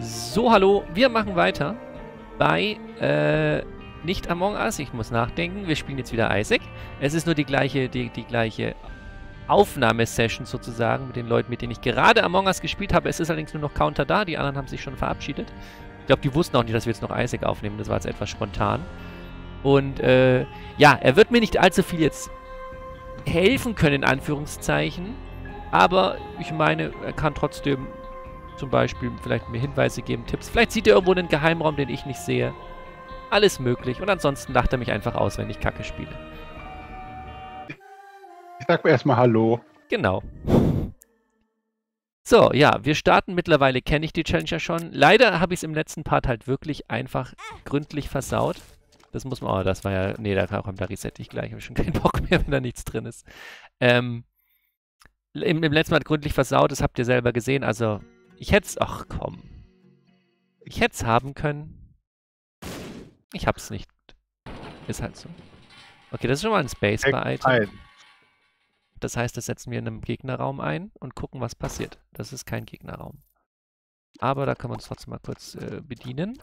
So, hallo, wir machen weiter bei, äh, nicht Among Us, ich muss nachdenken, wir spielen jetzt wieder Isaac. Es ist nur die gleiche, die, die gleiche Aufnahmesession sozusagen mit den Leuten, mit denen ich gerade Among Us gespielt habe. Es ist allerdings nur noch Counter da, die anderen haben sich schon verabschiedet. Ich glaube, die wussten auch nicht, dass wir jetzt noch Isaac aufnehmen, das war jetzt etwas spontan. Und, äh, ja, er wird mir nicht allzu viel jetzt helfen können, in Anführungszeichen. Aber ich meine, er kann trotzdem zum Beispiel vielleicht mir Hinweise geben, Tipps. Vielleicht sieht er irgendwo einen Geheimraum, den ich nicht sehe. Alles möglich. Und ansonsten lacht er mich einfach aus, wenn ich Kacke spiele. Ich sag mir erstmal Hallo. Genau. So, ja, wir starten. Mittlerweile kenne ich die Challenge ja schon. Leider habe ich es im letzten Part halt wirklich einfach gründlich versaut. Das muss man, oh, das war ja, nee, da kommt der Reset ich gleich. Ich habe schon keinen Bock mehr, wenn da nichts drin ist. Ähm, im, im letzten Mal gründlich versaut, das habt ihr selber gesehen. Also, ich hätte es... Ach, komm. Ich hätte es haben können. Ich hab's nicht. Ist halt so. Okay, das ist schon mal ein Spacebar-Item. Das heißt, das setzen wir in einem Gegnerraum ein und gucken, was passiert. Das ist kein Gegnerraum. Aber da können wir uns trotzdem mal kurz äh, bedienen.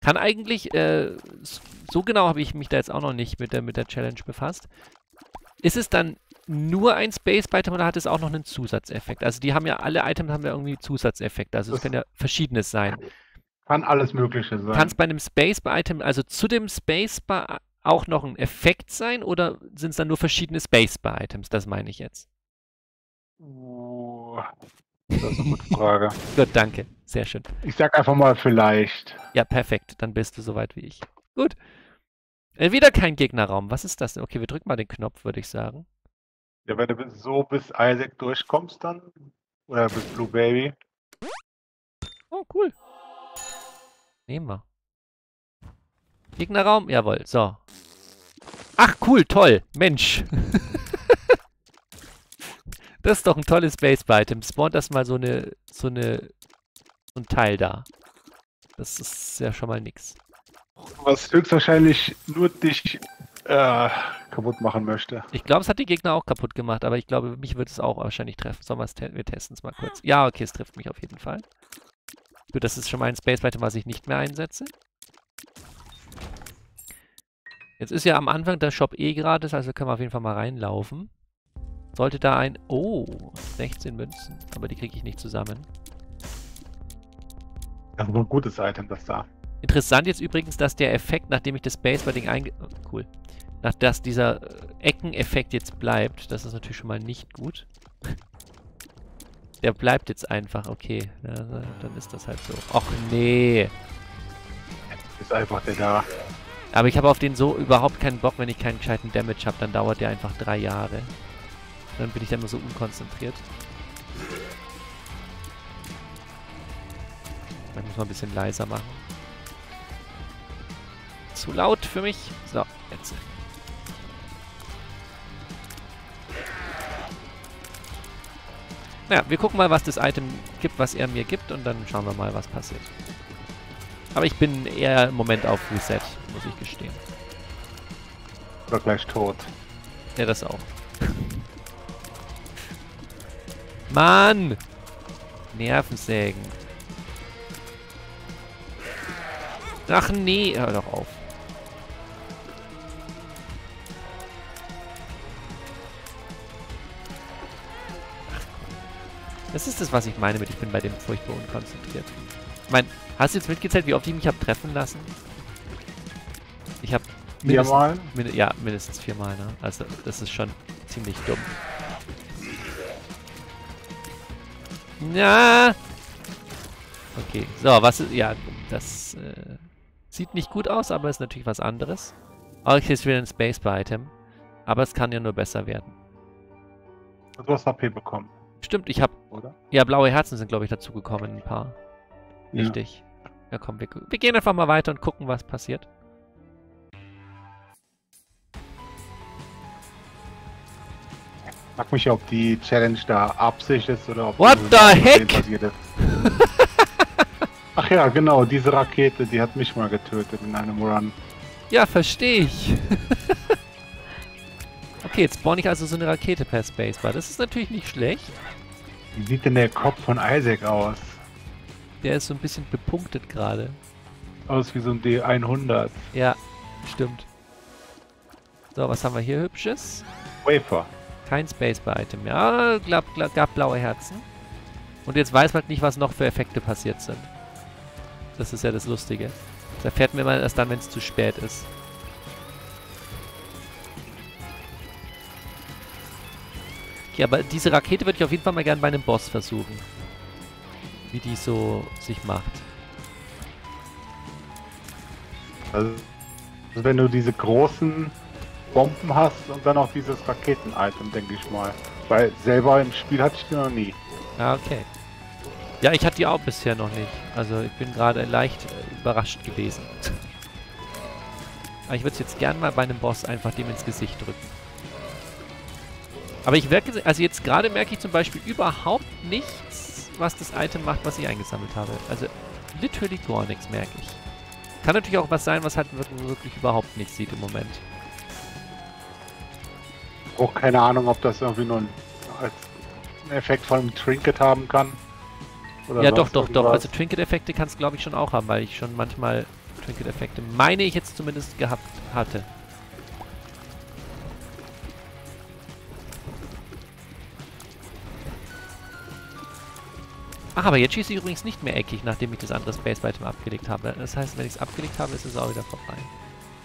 Kann eigentlich, äh, so genau habe ich mich da jetzt auch noch nicht mit der, mit der Challenge befasst. Ist es dann nur ein Space-Item oder hat es auch noch einen Zusatzeffekt? Also die haben ja, alle Items haben ja irgendwie Zusatzeffekte. Also es können ja verschiedenes sein. Kann alles Mögliche sein. Kann es bei einem Space-Item, also zu dem Space-Bar auch noch ein Effekt sein oder sind es dann nur verschiedene Space-Bar-Items? Das meine ich jetzt. Oh, das ist eine gute Frage. Gut, danke. Sehr schön. Ich sag einfach mal vielleicht. Ja, perfekt. Dann bist du soweit wie ich. Gut. Äh, wieder kein Gegnerraum. Was ist das denn? Okay, wir drücken mal den Knopf, würde ich sagen. Ja, wenn du so bis Isaac durchkommst dann. Oder bis Blue Baby. Oh, cool. Nehmen wir. Gegnerraum? Jawohl, so. Ach, cool, toll. Mensch. das ist doch ein tolles Base-Item. Spawnt das mal so eine, so eine, so ein Teil da. Das ist ja schon mal nix. Was höchstwahrscheinlich nur dich äh, kaputt machen möchte. Ich glaube, es hat die Gegner auch kaputt gemacht, aber ich glaube, mich wird es auch wahrscheinlich treffen. Sollen te wir testen es mal kurz. Ja, okay, es trifft mich auf jeden Fall. Gut, das ist schon mal ein Space-Item, was ich nicht mehr einsetze. Jetzt ist ja am Anfang der Shop eh gratis, also können wir auf jeden Fall mal reinlaufen. Sollte da ein... Oh, 16 Münzen. Aber die kriege ich nicht zusammen. Das ist ein gutes Item, das da. Interessant jetzt übrigens, dass der Effekt, nachdem ich das Spacebar-Ding einge... Oh, cool. Nach dass dieser äh, Eckeneffekt jetzt bleibt, das ist natürlich schon mal nicht gut. Der bleibt jetzt einfach, okay. Ja, dann ist das halt so. Och nee. Ist einfach der da. Aber ich habe auf den so überhaupt keinen Bock, wenn ich keinen gescheiten Damage habe, dann dauert der einfach drei Jahre. Dann bin ich dann nur so unkonzentriert. Ich muss mal ein bisschen leiser machen. Zu laut für mich. So, jetzt. Naja, wir gucken mal, was das Item gibt, was er mir gibt und dann schauen wir mal, was passiert. Aber ich bin eher im Moment auf Reset, muss ich gestehen. Oder gleich tot. Ja, das auch. Mann! Nervensägen. Ach nee, hör doch auf. Das ist das, was ich meine mit ich bin bei dem furchtbar unkonzentriert. Ich meine, hast du jetzt mitgezählt, wie oft ich mich habe treffen lassen? Ich habe viermal? Mind, ja, mindestens viermal, ne? Also das ist schon ziemlich dumm. Ja. Okay, so, was ist, ja, das äh, sieht nicht gut aus, aber ist natürlich was anderes. Oh, hier ist wieder ein Spacebar-Item. Aber es kann ja nur besser werden. Du hast HP bekommen. Stimmt, ich habe. Ja, blaue Herzen sind, glaube ich, dazugekommen, ein paar. Ja. Richtig. Ja, komm, wir, wir gehen einfach mal weiter und gucken, was passiert. Frag mich, ob die Challenge da Absicht ist oder ob What the heck? Ach ja, genau, diese Rakete, die hat mich mal getötet in einem Run. Ja, verstehe ich. okay, jetzt spawn ich also so eine Rakete per Spacebar. Das ist natürlich nicht schlecht. Wie sieht denn der Kopf von Isaac aus? Der ist so ein bisschen bepunktet gerade. Aus wie so ein D100. Ja, stimmt. So, was haben wir hier Hübsches? Wafer. Kein Space-Bar-Item. Ja, gab, gab blaue Herzen. Und jetzt weiß man nicht, was noch für Effekte passiert sind. Das ist ja das Lustige. Das erfährt man immer erst dann, wenn es zu spät ist. Okay, aber diese Rakete würde ich auf jeden Fall mal gerne bei einem Boss versuchen. Wie die so sich macht. Also, wenn du diese großen Bomben hast und dann auch dieses Raketen-Item, denke ich mal. Weil selber im Spiel hatte ich die noch nie. Ah, okay. Ja, ich hatte die auch bisher noch nicht. Also ich bin gerade leicht äh, überrascht gewesen. Aber ich würde es jetzt gern mal bei einem Boss einfach dem ins Gesicht drücken. Aber ich merke, also jetzt gerade merke ich zum Beispiel überhaupt nichts, was das Item macht, was ich eingesammelt habe. Also literally gar nichts merke ich. Kann natürlich auch was sein, was halt wirklich, überhaupt nichts sieht im Moment. Auch keine Ahnung, ob das irgendwie nur ein, als einen Effekt von einem Trinket haben kann. ja, doch, doch, irgendwas. doch. Also Trinket-Effekte kann es, glaube ich, schon auch haben, weil ich schon manchmal Trinket-Effekte, meine ich jetzt zumindest, gehabt hatte. Ach, aber jetzt schieße ich übrigens nicht mehr eckig, nachdem ich das andere Space Item abgelegt habe. Das heißt, wenn ich es abgelegt habe, ist es auch wieder vorbei.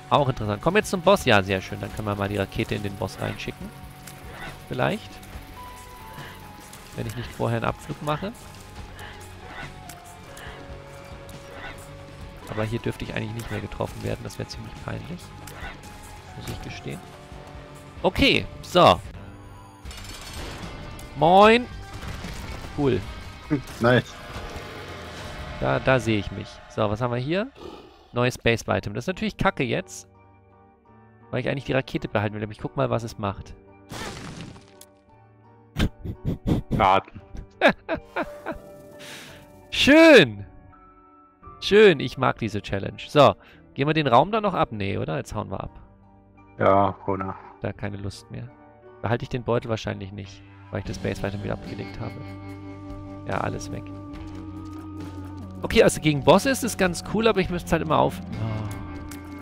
Auch interessant. Kommen wir jetzt zum Boss? Ja, sehr schön. Dann können wir mal die Rakete in den Boss reinschicken. Vielleicht. Wenn ich nicht vorher einen Abflug mache. Aber hier dürfte ich eigentlich nicht mehr getroffen werden. Das wäre ziemlich peinlich. Muss ich gestehen. Okay, so. Moin. Cool. Nice. Da, da sehe ich mich. So, was haben wir hier? Neues Space Item. Das ist natürlich kacke jetzt. Weil ich eigentlich die Rakete behalten will. Aber ich guck mal, was es macht. Garten. Schön! Schön, ich mag diese Challenge. So, gehen wir den Raum dann noch ab? Nee, oder? Jetzt hauen wir ab. Ja, oder? Da keine Lust mehr. Behalte ich den Beutel wahrscheinlich nicht, weil ich das Base weiter wieder abgelegt habe. Ja, alles weg. Okay, also gegen Bosse ist es ganz cool, aber ich müsste es halt immer auf...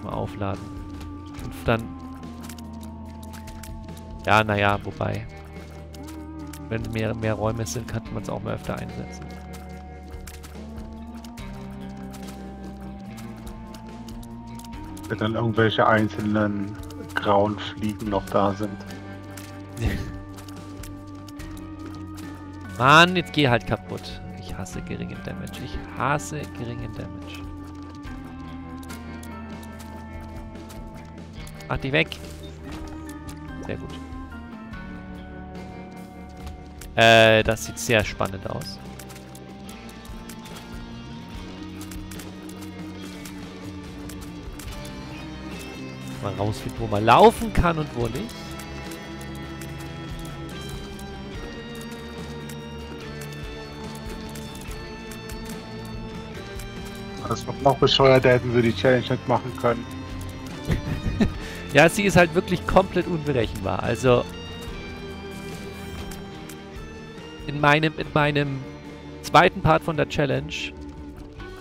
Oh, mal aufladen. Und dann... Ja, naja, wobei... Wenn mehr, mehr Räume sind, kann man es auch mal öfter einsetzen. Wenn dann irgendwelche einzelnen grauen Fliegen noch da sind. Mann, jetzt geh halt kaputt. Ich hasse geringen Damage. Ich hasse geringen Damage. Mach die weg. Sehr gut. Äh, das sieht sehr spannend aus. Mal rausfinden, wo man laufen kann und wo nicht. Das wird noch bescheuerter, hätten sie die Challenge nicht machen können. ja, sie ist halt wirklich komplett unberechenbar. Also in meinem, in meinem zweiten Part von der Challenge,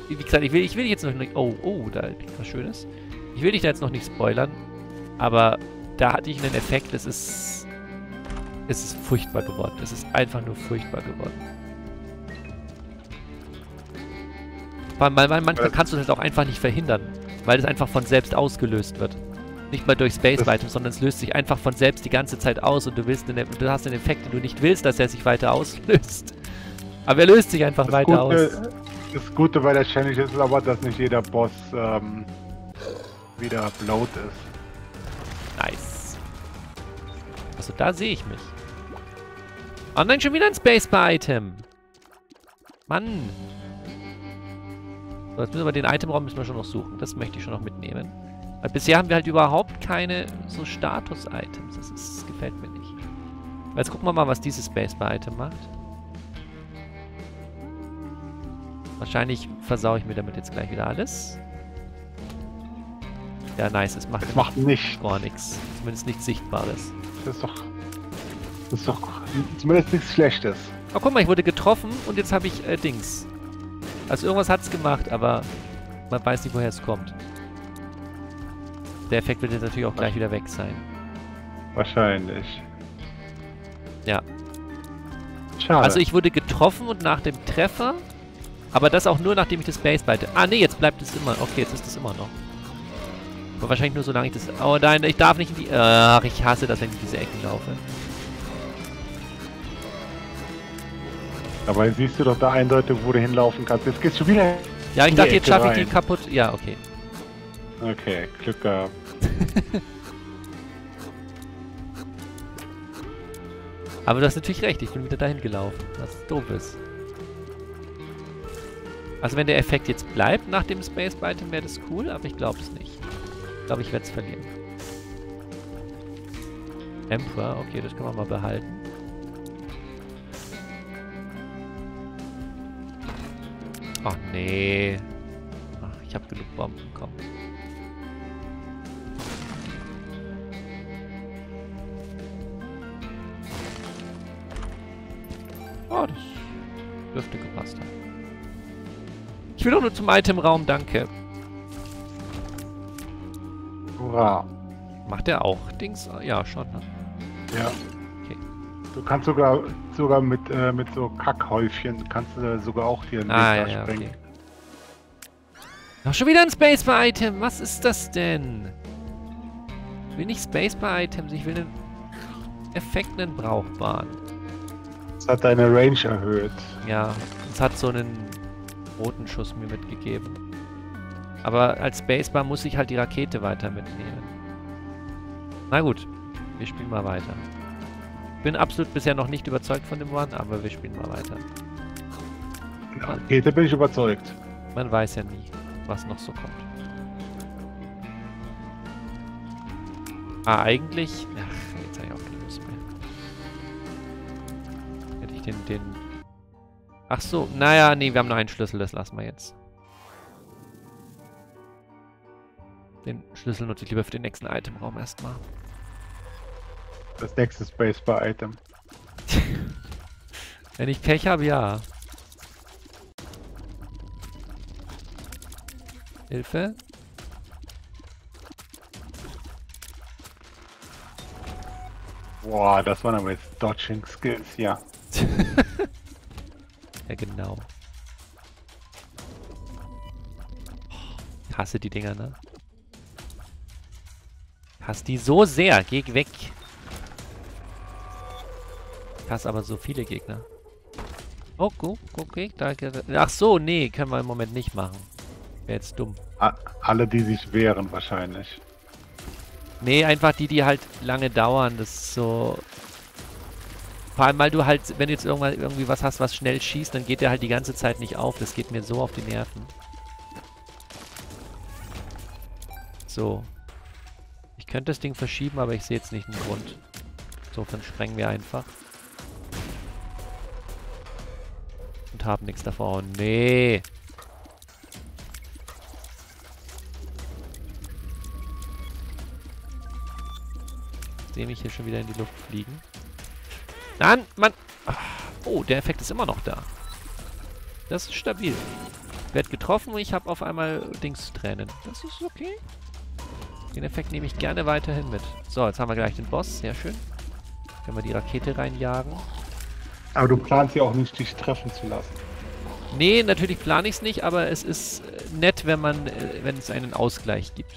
wie gesagt, ich will, ich will jetzt noch nicht, oh, oh, da liegt was Schönes. Ich will dich da jetzt noch nicht spoilern, aber da hatte ich einen Effekt, es ist, es ist furchtbar geworden. Es ist einfach nur furchtbar geworden. Weil, weil manchmal kannst du das auch einfach nicht verhindern, weil es einfach von selbst ausgelöst wird. Nicht mal durch Space Item, sondern es löst sich einfach von selbst die ganze Zeit aus und du willst einen, du hast einen Effekt, den du nicht willst, dass er sich weiter auslöst. Aber er löst sich einfach das weiter Gute, aus. Das Gute bei der Challenge ist aber, dass nicht jeder Boss ähm, wieder blowt ist. Nice. Also da sehe ich mich. Oh nein, schon wieder ein Spacebar-Item. Mann. So, jetzt müssen wir den Itemraum müssen wir schon noch suchen. Das möchte ich schon noch mitnehmen. Weil bisher haben wir halt überhaupt keine so Status-Items. Das, das gefällt mir nicht. Jetzt gucken wir mal, was dieses Spacebar-Item macht. Wahrscheinlich versaue ich mir damit jetzt gleich wieder alles. Ja, nice. Es macht, es macht nicht. gar nichts. Zumindest nichts Sichtbares. Das ist doch... Das ist doch zumindest nichts Schlechtes. Oh, guck mal, ich wurde getroffen und jetzt habe ich äh, Dings. Also irgendwas hat es gemacht, aber man weiß nicht, woher es kommt. Der Effekt wird jetzt natürlich auch gleich wieder weg sein. Wahrscheinlich. Ja. Schade. Also ich wurde getroffen und nach dem Treffer, aber das auch nur, nachdem ich das Base beite. Ah, nee, jetzt bleibt es immer. Okay, jetzt ist es immer noch. Aber wahrscheinlich nur, solange ich das... Oh nein, ich darf nicht in die... Ach, ich hasse das, wenn ich in diese Ecken laufe. Dabei siehst du doch da eindeutig, wo du hinlaufen kannst. Jetzt geht's schon wieder. Ja, ich dachte, jetzt schaffe ich die kaputt. Ja, okay. Okay, Glück gehabt. Aber du hast natürlich recht, ich bin wieder dahin gelaufen, was doof ist. Also wenn der Effekt jetzt bleibt nach dem Space Item, wäre das cool, aber ich glaube es nicht. Ich glaube, ich werde es verlieren. Emperor, okay, das kann man mal behalten. Ach nee. Ach, ich habe genug Bomben, komm. Oh, das dürfte gepasst haben. Ich will doch nur zum Itemraum, danke. Hurra. Macht er auch Dings? Ja, schon. Ne? Ja. Du kannst sogar sogar mit, äh, mit so Kackhäufchen kannst du sogar auch hier einen Ah, ja, da ja, springen. okay. Ach, schon wieder ein Spacebar-Item. Was ist das denn? Ich will nicht Spacebar-Items, ich will einen Effekt, einen brauchbaren. Das hat deine Range erhöht. Ja, es hat so einen roten Schuss mir mitgegeben. Aber als Spacebar muss ich halt die Rakete weiter mitnehmen. Na gut, wir spielen mal weiter. Bin absolut bisher noch nicht überzeugt von dem One, aber wir spielen mal weiter. Rakete bin ich überzeugt. Man weiß ja nie, was noch so kommt. Ah, eigentlich... Ach, jetzt habe ich auch keine Lust mehr. Hätte ich den, den... Ach so, naja, nee, wir haben nur einen Schlüssel, das lassen wir jetzt. Den Schlüssel nutze ich lieber für den nächsten Itemraum erstmal. Das nächste Spacebar-Item. Wenn ich Pech habe, ja. Hilfe. Boah, das waren aber jetzt Dodging Skills, ja. Ja, genau. Ich hasse die Dinger, ne? Ich hasse die so sehr. Geh weg. Ich hasse aber so viele Gegner. Oh, guck, okay. Da, ach so, nee, können wir im Moment nicht machen. Wäre jetzt dumm. A alle, die sich wehren, wahrscheinlich. Nee, einfach die, die halt lange dauern. Das ist so... Vor allem, weil du halt, wenn du jetzt irgendwann irgendwie was hast, was schnell schießt, dann geht der halt die ganze Zeit nicht auf. Das geht mir so auf die Nerven. So. Ich könnte das Ding verschieben, aber ich sehe jetzt nicht einen Grund. Insofern sprengen wir einfach. Und haben nichts davor. Oh, nee. sehe mich hier schon wieder in die Luft fliegen. Nein, Mann! Oh, der Effekt ist immer noch da. Das ist stabil. Werd getroffen und ich habe auf einmal Dingstränen. Das ist okay. Den Effekt nehme ich gerne weiterhin mit. So, jetzt haben wir gleich den Boss. Sehr schön. Können wir die Rakete reinjagen. Aber du planst ja auch nicht, dich treffen zu lassen. Nee, natürlich plane ich es nicht, aber es ist äh, nett, wenn man, äh, wenn es einen Ausgleich gibt.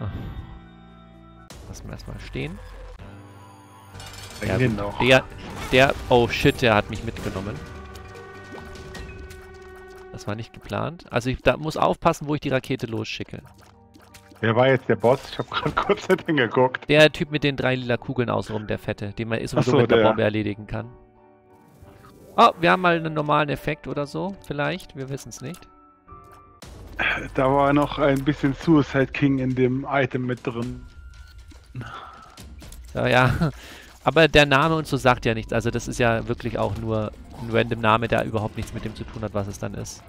Ah. Lassen wir erstmal stehen. Noch. Der, der, oh shit, der hat mich mitgenommen. Das war nicht geplant. Also ich da muss aufpassen, wo ich die Rakete losschicke. Wer war jetzt der Boss? Ich habe gerade kurz nicht hingeguckt. Der Typ mit den drei lila Kugeln außenrum, der Fette, den man sowieso so, mit der der. Bombe erledigen kann. Oh, wir haben mal einen normalen Effekt oder so, vielleicht. Wir wissen es nicht. Da war noch ein bisschen Suicide King in dem Item mit drin. Ja, ja. Aber der Name und so sagt ja nichts. Also das ist ja wirklich auch nur ein random Name, der überhaupt nichts mit dem zu tun hat, was es dann ist.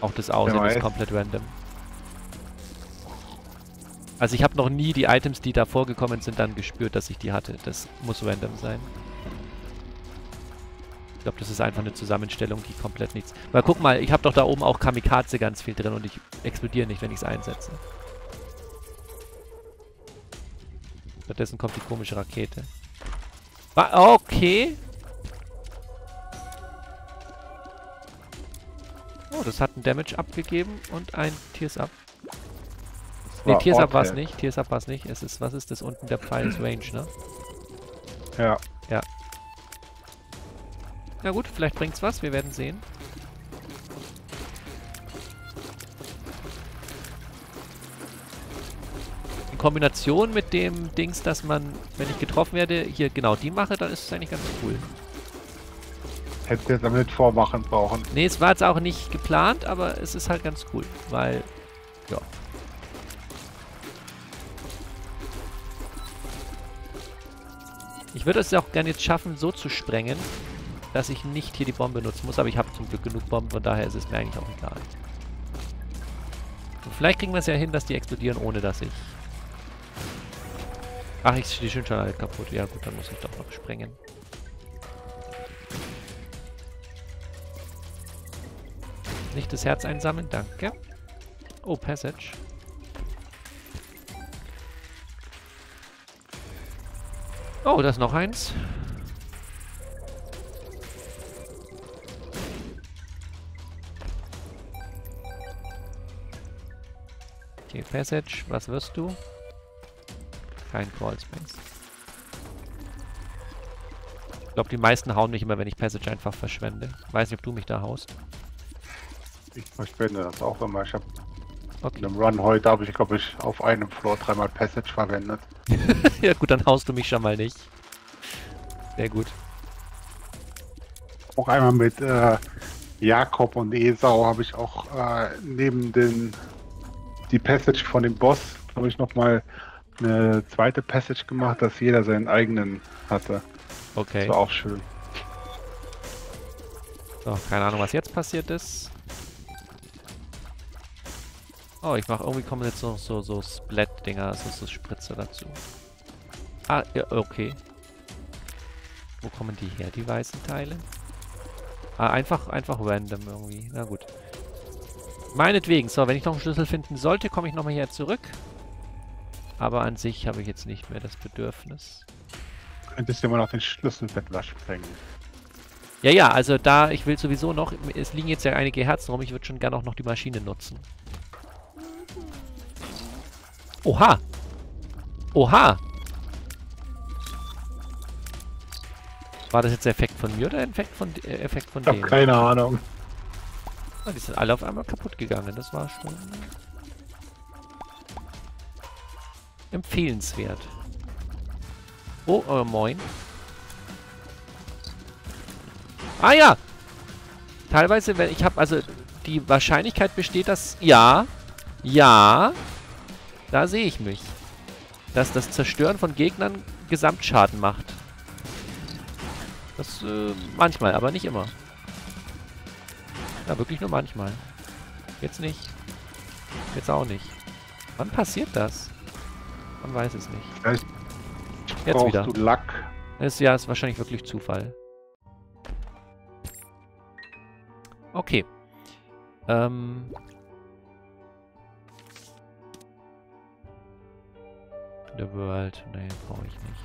Auch das Aussehen ist komplett random. Also ich habe noch nie die Items, die da vorgekommen sind, dann gespürt, dass ich die hatte. Das muss random sein. Ich glaube, das ist einfach eine Zusammenstellung, die komplett nichts... Weil guck mal, ich habe doch da oben auch Kamikaze ganz viel drin und ich explodiere nicht, wenn ich es einsetze. Stattdessen kommt die komische Rakete. Okay. Oh, das hat ein Damage abgegeben und ein Tears Up. Ne, Tears Up war es nicht. Tears Up war es nicht. Es ist, was ist das unten? Der Pfeil ist Range, ne? Ja. Ja. Na gut, vielleicht bringt's was. Wir werden sehen. In Kombination mit dem Dings, dass man, wenn ich getroffen werde, hier genau die mache, dann ist es eigentlich ganz cool. Hätte jetzt damit vormachen brauchen. Ne, es war jetzt auch nicht geplant, aber es ist halt ganz cool, weil, ja. Würde es auch gerne jetzt schaffen, so zu sprengen, dass ich nicht hier die Bombe nutzen muss, aber ich habe zum Glück genug Bomben, von daher ist es mir eigentlich auch egal. Und vielleicht kriegen wir es ja hin, dass die explodieren, ohne dass ich... Ach, ich, die sind schon alle kaputt. Ja gut, dann muss ich doch noch sprengen. Nicht das Herz einsammeln, danke. Oh, Passage. Oh, da ist noch eins. Okay, Passage, was wirst du? Kein Crawl Space. Ich glaube, die meisten hauen mich immer, wenn ich Passage einfach verschwende. Weiß nicht, ob du mich da haust. Ich verschwende das auch immer. Ich habe Okay. in einem Run heute habe ich, glaube ich, auf einem Floor dreimal Passage verwendet. ja gut, dann haust du mich schon mal nicht. Sehr gut. Auch einmal mit äh, Jakob und Esau habe ich auch äh, neben den die Passage von dem Boss habe ich noch mal eine zweite Passage gemacht, dass jeder seinen eigenen hatte. Okay. Das war auch schön. So, keine Ahnung, was jetzt passiert ist. Oh, ich mache irgendwie kommen jetzt noch so, so Splat-Dinger, also so Spritze dazu. Ah, ja, okay. Wo kommen die her, die weißen Teile? Ah, einfach, einfach random irgendwie. Na gut. Meinetwegen. So, wenn ich noch einen Schlüssel finden sollte, komme ich nochmal hier zurück. Aber an sich habe ich jetzt nicht mehr das Bedürfnis. Könntest du immer noch den Schlüsselbettler sprengen. Ja, ja, also da, ich will sowieso noch, es liegen jetzt ja einige Herzen rum, ich würde schon gerne auch noch die Maschine nutzen. Oha! Oha! War das jetzt der Effekt von mir oder der Effekt von, äh, Effekt von Ich denen? keine Ahnung. Ah, die sind alle auf einmal kaputt gegangen, das war schon... Empfehlenswert. Oh, äh, moin. Ah ja! Teilweise, wenn ich habe, also die Wahrscheinlichkeit besteht, dass... Ja, ja, da sehe ich mich. Dass das Zerstören von Gegnern Gesamtschaden macht. Das, äh, manchmal, aber nicht immer. Ja, wirklich nur manchmal. Jetzt nicht. Jetzt auch nicht. Wann passiert das? Man weiß es nicht. Vielleicht Jetzt wieder. du Lack. Ist, ja, ist wahrscheinlich wirklich Zufall. Okay. Ähm. The World. Nee, brauche ich nicht.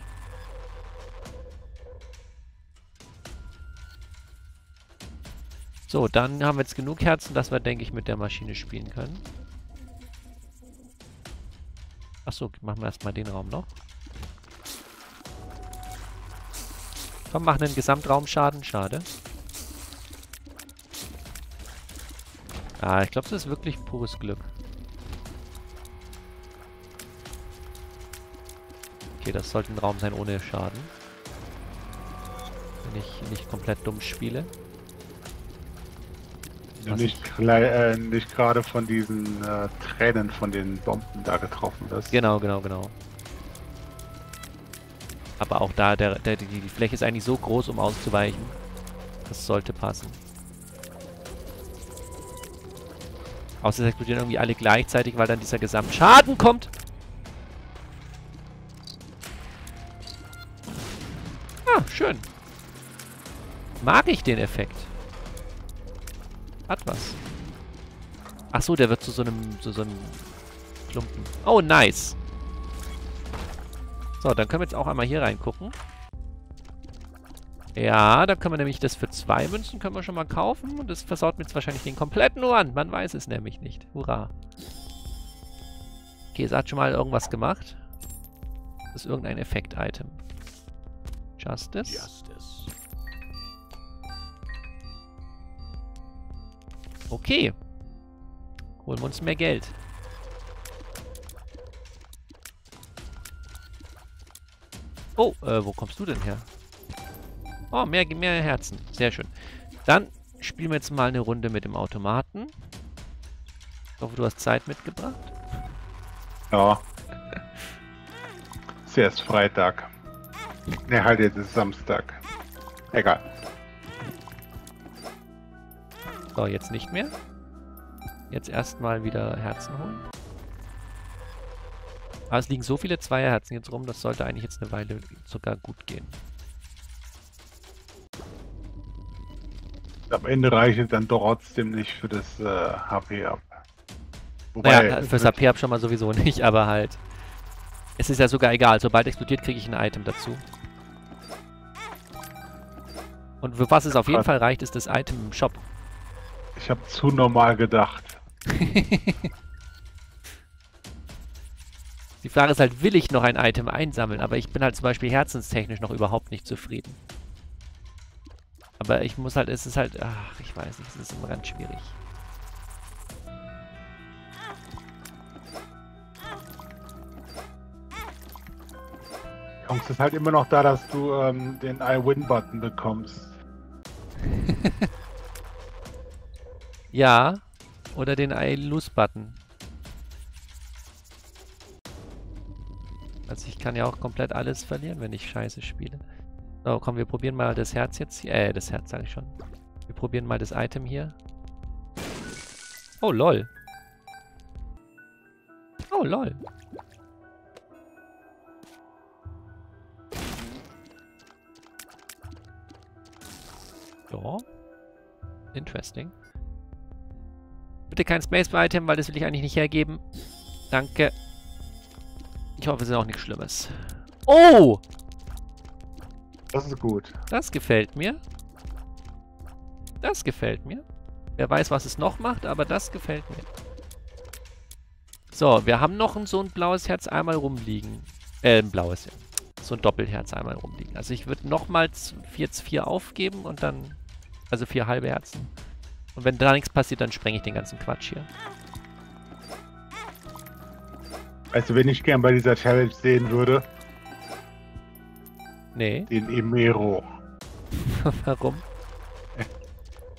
So, dann haben wir jetzt genug Herzen, dass wir, denke ich, mit der Maschine spielen können. Achso, machen wir erstmal den Raum noch. Komm, machen einen Gesamtraumschaden. Schade. Ah, ich glaube, das ist wirklich pures Glück. Okay, das sollte ein Raum sein ohne Schaden. Wenn ich nicht komplett dumm spiele. Was nicht, äh, nicht gerade von diesen äh, Tränen von den Bomben da getroffen wirst. Genau, genau, genau. Aber auch da, der, der, die, die Fläche ist eigentlich so groß, um auszuweichen. Das sollte passen. Außer es explodieren irgendwie alle gleichzeitig, weil dann dieser Gesamtschaden kommt. Schön. Mag ich den Effekt. Hat was. Ach so, der wird zu so einem, zu so einem Klumpen. Oh, nice. So, dann können wir jetzt auch einmal hier reingucken. Ja, da können wir nämlich das für zwei Münzen können wir schon mal kaufen. Und das versaut mir jetzt wahrscheinlich den kompletten Wand. Man weiß es nämlich nicht. Hurra. Okay, es hat schon mal irgendwas gemacht. Das ist irgendein Effekt-Item. Justice. Justice. Okay. Holen wir uns mehr Geld. Oh, äh, wo kommst du denn her? Oh, mehr, mehr Herzen. Sehr schön. Dann spielen wir jetzt mal eine Runde mit dem Automaten. Ich hoffe, du hast Zeit mitgebracht. Ja. Ist erst Freitag. Ne, halt jetzt ist Samstag. Egal. So, jetzt nicht mehr. Jetzt erstmal wieder Herzen holen. Aber es liegen so viele Zweierherzen jetzt rum, das sollte eigentlich jetzt eine Weile sogar gut gehen. Am Ende reicht es dann trotzdem nicht für das äh, HP ab. Wobei, naja, fürs HP ab schon mal sowieso nicht, aber halt. Es ist ja sogar egal, sobald explodiert, kriege ich ein Item dazu. Und für was es auf jeden Fall reicht, ist das Item im Shop. Ich habe zu normal gedacht. Die Frage ist halt, will ich noch ein Item einsammeln? Aber ich bin halt zum Beispiel herzenstechnisch noch überhaupt nicht zufrieden. Aber ich muss halt, es ist halt, ach, ich weiß nicht, es ist immer ganz schwierig. Chance ist halt immer noch da, dass du ähm, den I-Win-Button bekommst. ja, oder den I-Lose-Button. Also ich kann ja auch komplett alles verlieren, wenn ich scheiße spiele. So, komm, wir probieren mal das Herz jetzt hier. Äh, das Herz sage ich schon. Wir probieren mal das Item hier. Oh, lol. Oh, lol. Ja. Interesting. Bitte kein Space-Item, weil das will ich eigentlich nicht hergeben. Danke. Ich hoffe, es ist auch nichts Schlimmes. Oh! Das ist gut. Das gefällt mir. Das gefällt mir. Wer weiß, was es noch macht, aber das gefällt mir. So, wir haben noch so ein blaues Herz einmal rumliegen. Äh, ein blaues, so ein Doppelherz einmal rumliegen. Also ich würde nochmals 4 4 aufgeben und dann, also vier halbe Herzen. Und wenn da nichts passiert, dann sprenge ich den ganzen Quatsch hier. Weißt du, wen ich gern bei dieser Challenge sehen würde? Nee. Den Emero. Warum?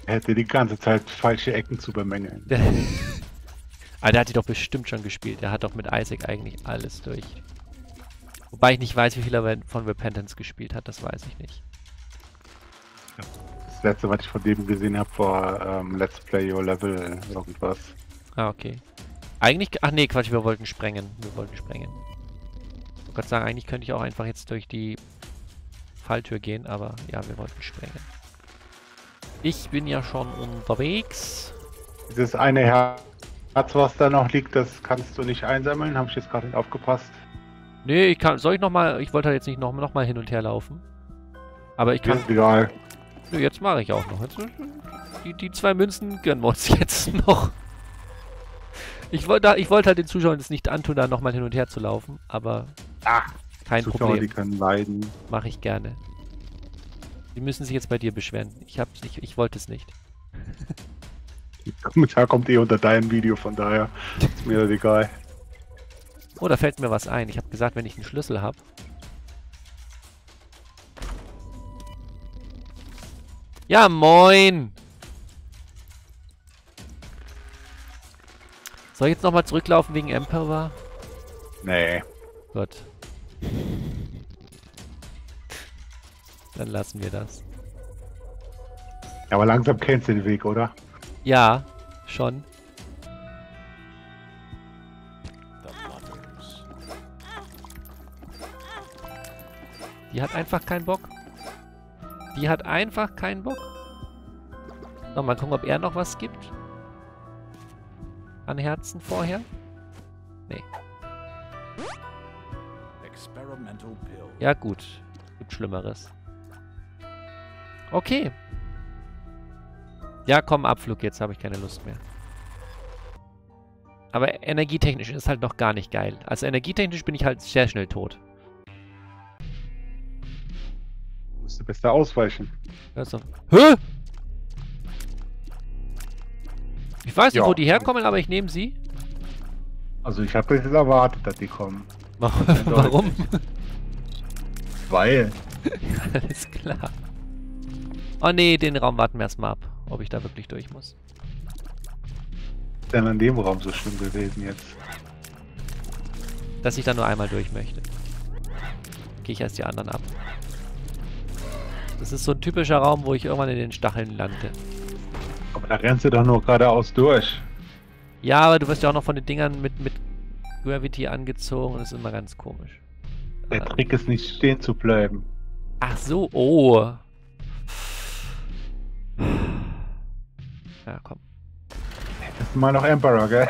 Er hätte die ganze Zeit falsche Ecken zu bemängeln. Aber ah, der hat die doch bestimmt schon gespielt. Der hat doch mit Isaac eigentlich alles durch. Wobei ich nicht weiß, wie viel er von Repentance gespielt hat. Das weiß ich nicht. Letzte, was ich von dem gesehen habe, war ähm, Let's Play Your Level irgendwas. Ah, okay. Eigentlich... Ach nee, Quatsch, wir wollten sprengen. Wir wollten sprengen. Ich wollte sagen, eigentlich könnte ich auch einfach jetzt durch die Falltür gehen, aber ja, wir wollten sprengen. Ich bin ja schon unterwegs. Dieses eine Herz, was da noch liegt, das kannst du nicht einsammeln. Habe ich jetzt gerade nicht aufgepasst. Nee, ich kann. Soll ich nochmal. Ich wollte halt jetzt nicht nochmal noch mal hin und her laufen. Aber ich kann. Ist egal. Nö, jetzt mache ich auch noch. Jetzt, die, die zwei Münzen gönnen wir uns jetzt noch. Ich wollte ich wollt halt den Zuschauern jetzt nicht antun, da nochmal hin und her zu laufen, aber Ach, kein Zuschauer, Problem. die können leiden. Mache ich gerne. Die müssen sich jetzt bei dir beschweren. Ich, hab's, ich, ich wollte es nicht. Der Kommentar kommt eh unter deinem Video, von daher ist mir das egal. Oh, da fällt mir was ein. Ich habe gesagt, wenn ich einen Schlüssel habe. Ja, moin! Soll ich jetzt nochmal zurücklaufen wegen Emperor? Nee. Gut. Dann lassen wir das. Aber langsam kennst du den Weg, oder? Ja, schon. Die hat einfach keinen Bock. Die hat einfach keinen Bock. So, mal gucken, ob er noch was gibt. An Herzen vorher. Ja gut. Gibt Schlimmeres. Okay. Ja, komm, Abflug jetzt. Habe ich keine Lust mehr. Aber energietechnisch ist halt noch gar nicht geil. Also energietechnisch bin ich halt sehr schnell tot. Musst du besser ausweichen. Also. Hä? Ich weiß nicht, Ja. wo die herkommen, aber ich nehme sie. Also ich habe jetzt erwartet, dass die kommen. Warum? Weil. Alles klar. Oh nee, den Raum warten wir erstmal ab, ob ich da wirklich durch muss. Ist denn an dem Raum so schlimm gewesen jetzt? Dass ich da nur einmal durch möchte. Gehe ich erst die anderen ab. Das ist so ein typischer Raum, wo ich irgendwann in den Stacheln lande. Aber da rennst du doch nur geradeaus durch. Ja, aber du wirst ja auch noch von den Dingern mit, mit Gravity angezogen. Das ist immer ganz komisch. Der Ah. Trick ist nicht stehen zu bleiben. Ach so, oh. Ja, komm. Das ist mal noch Emperor, gell?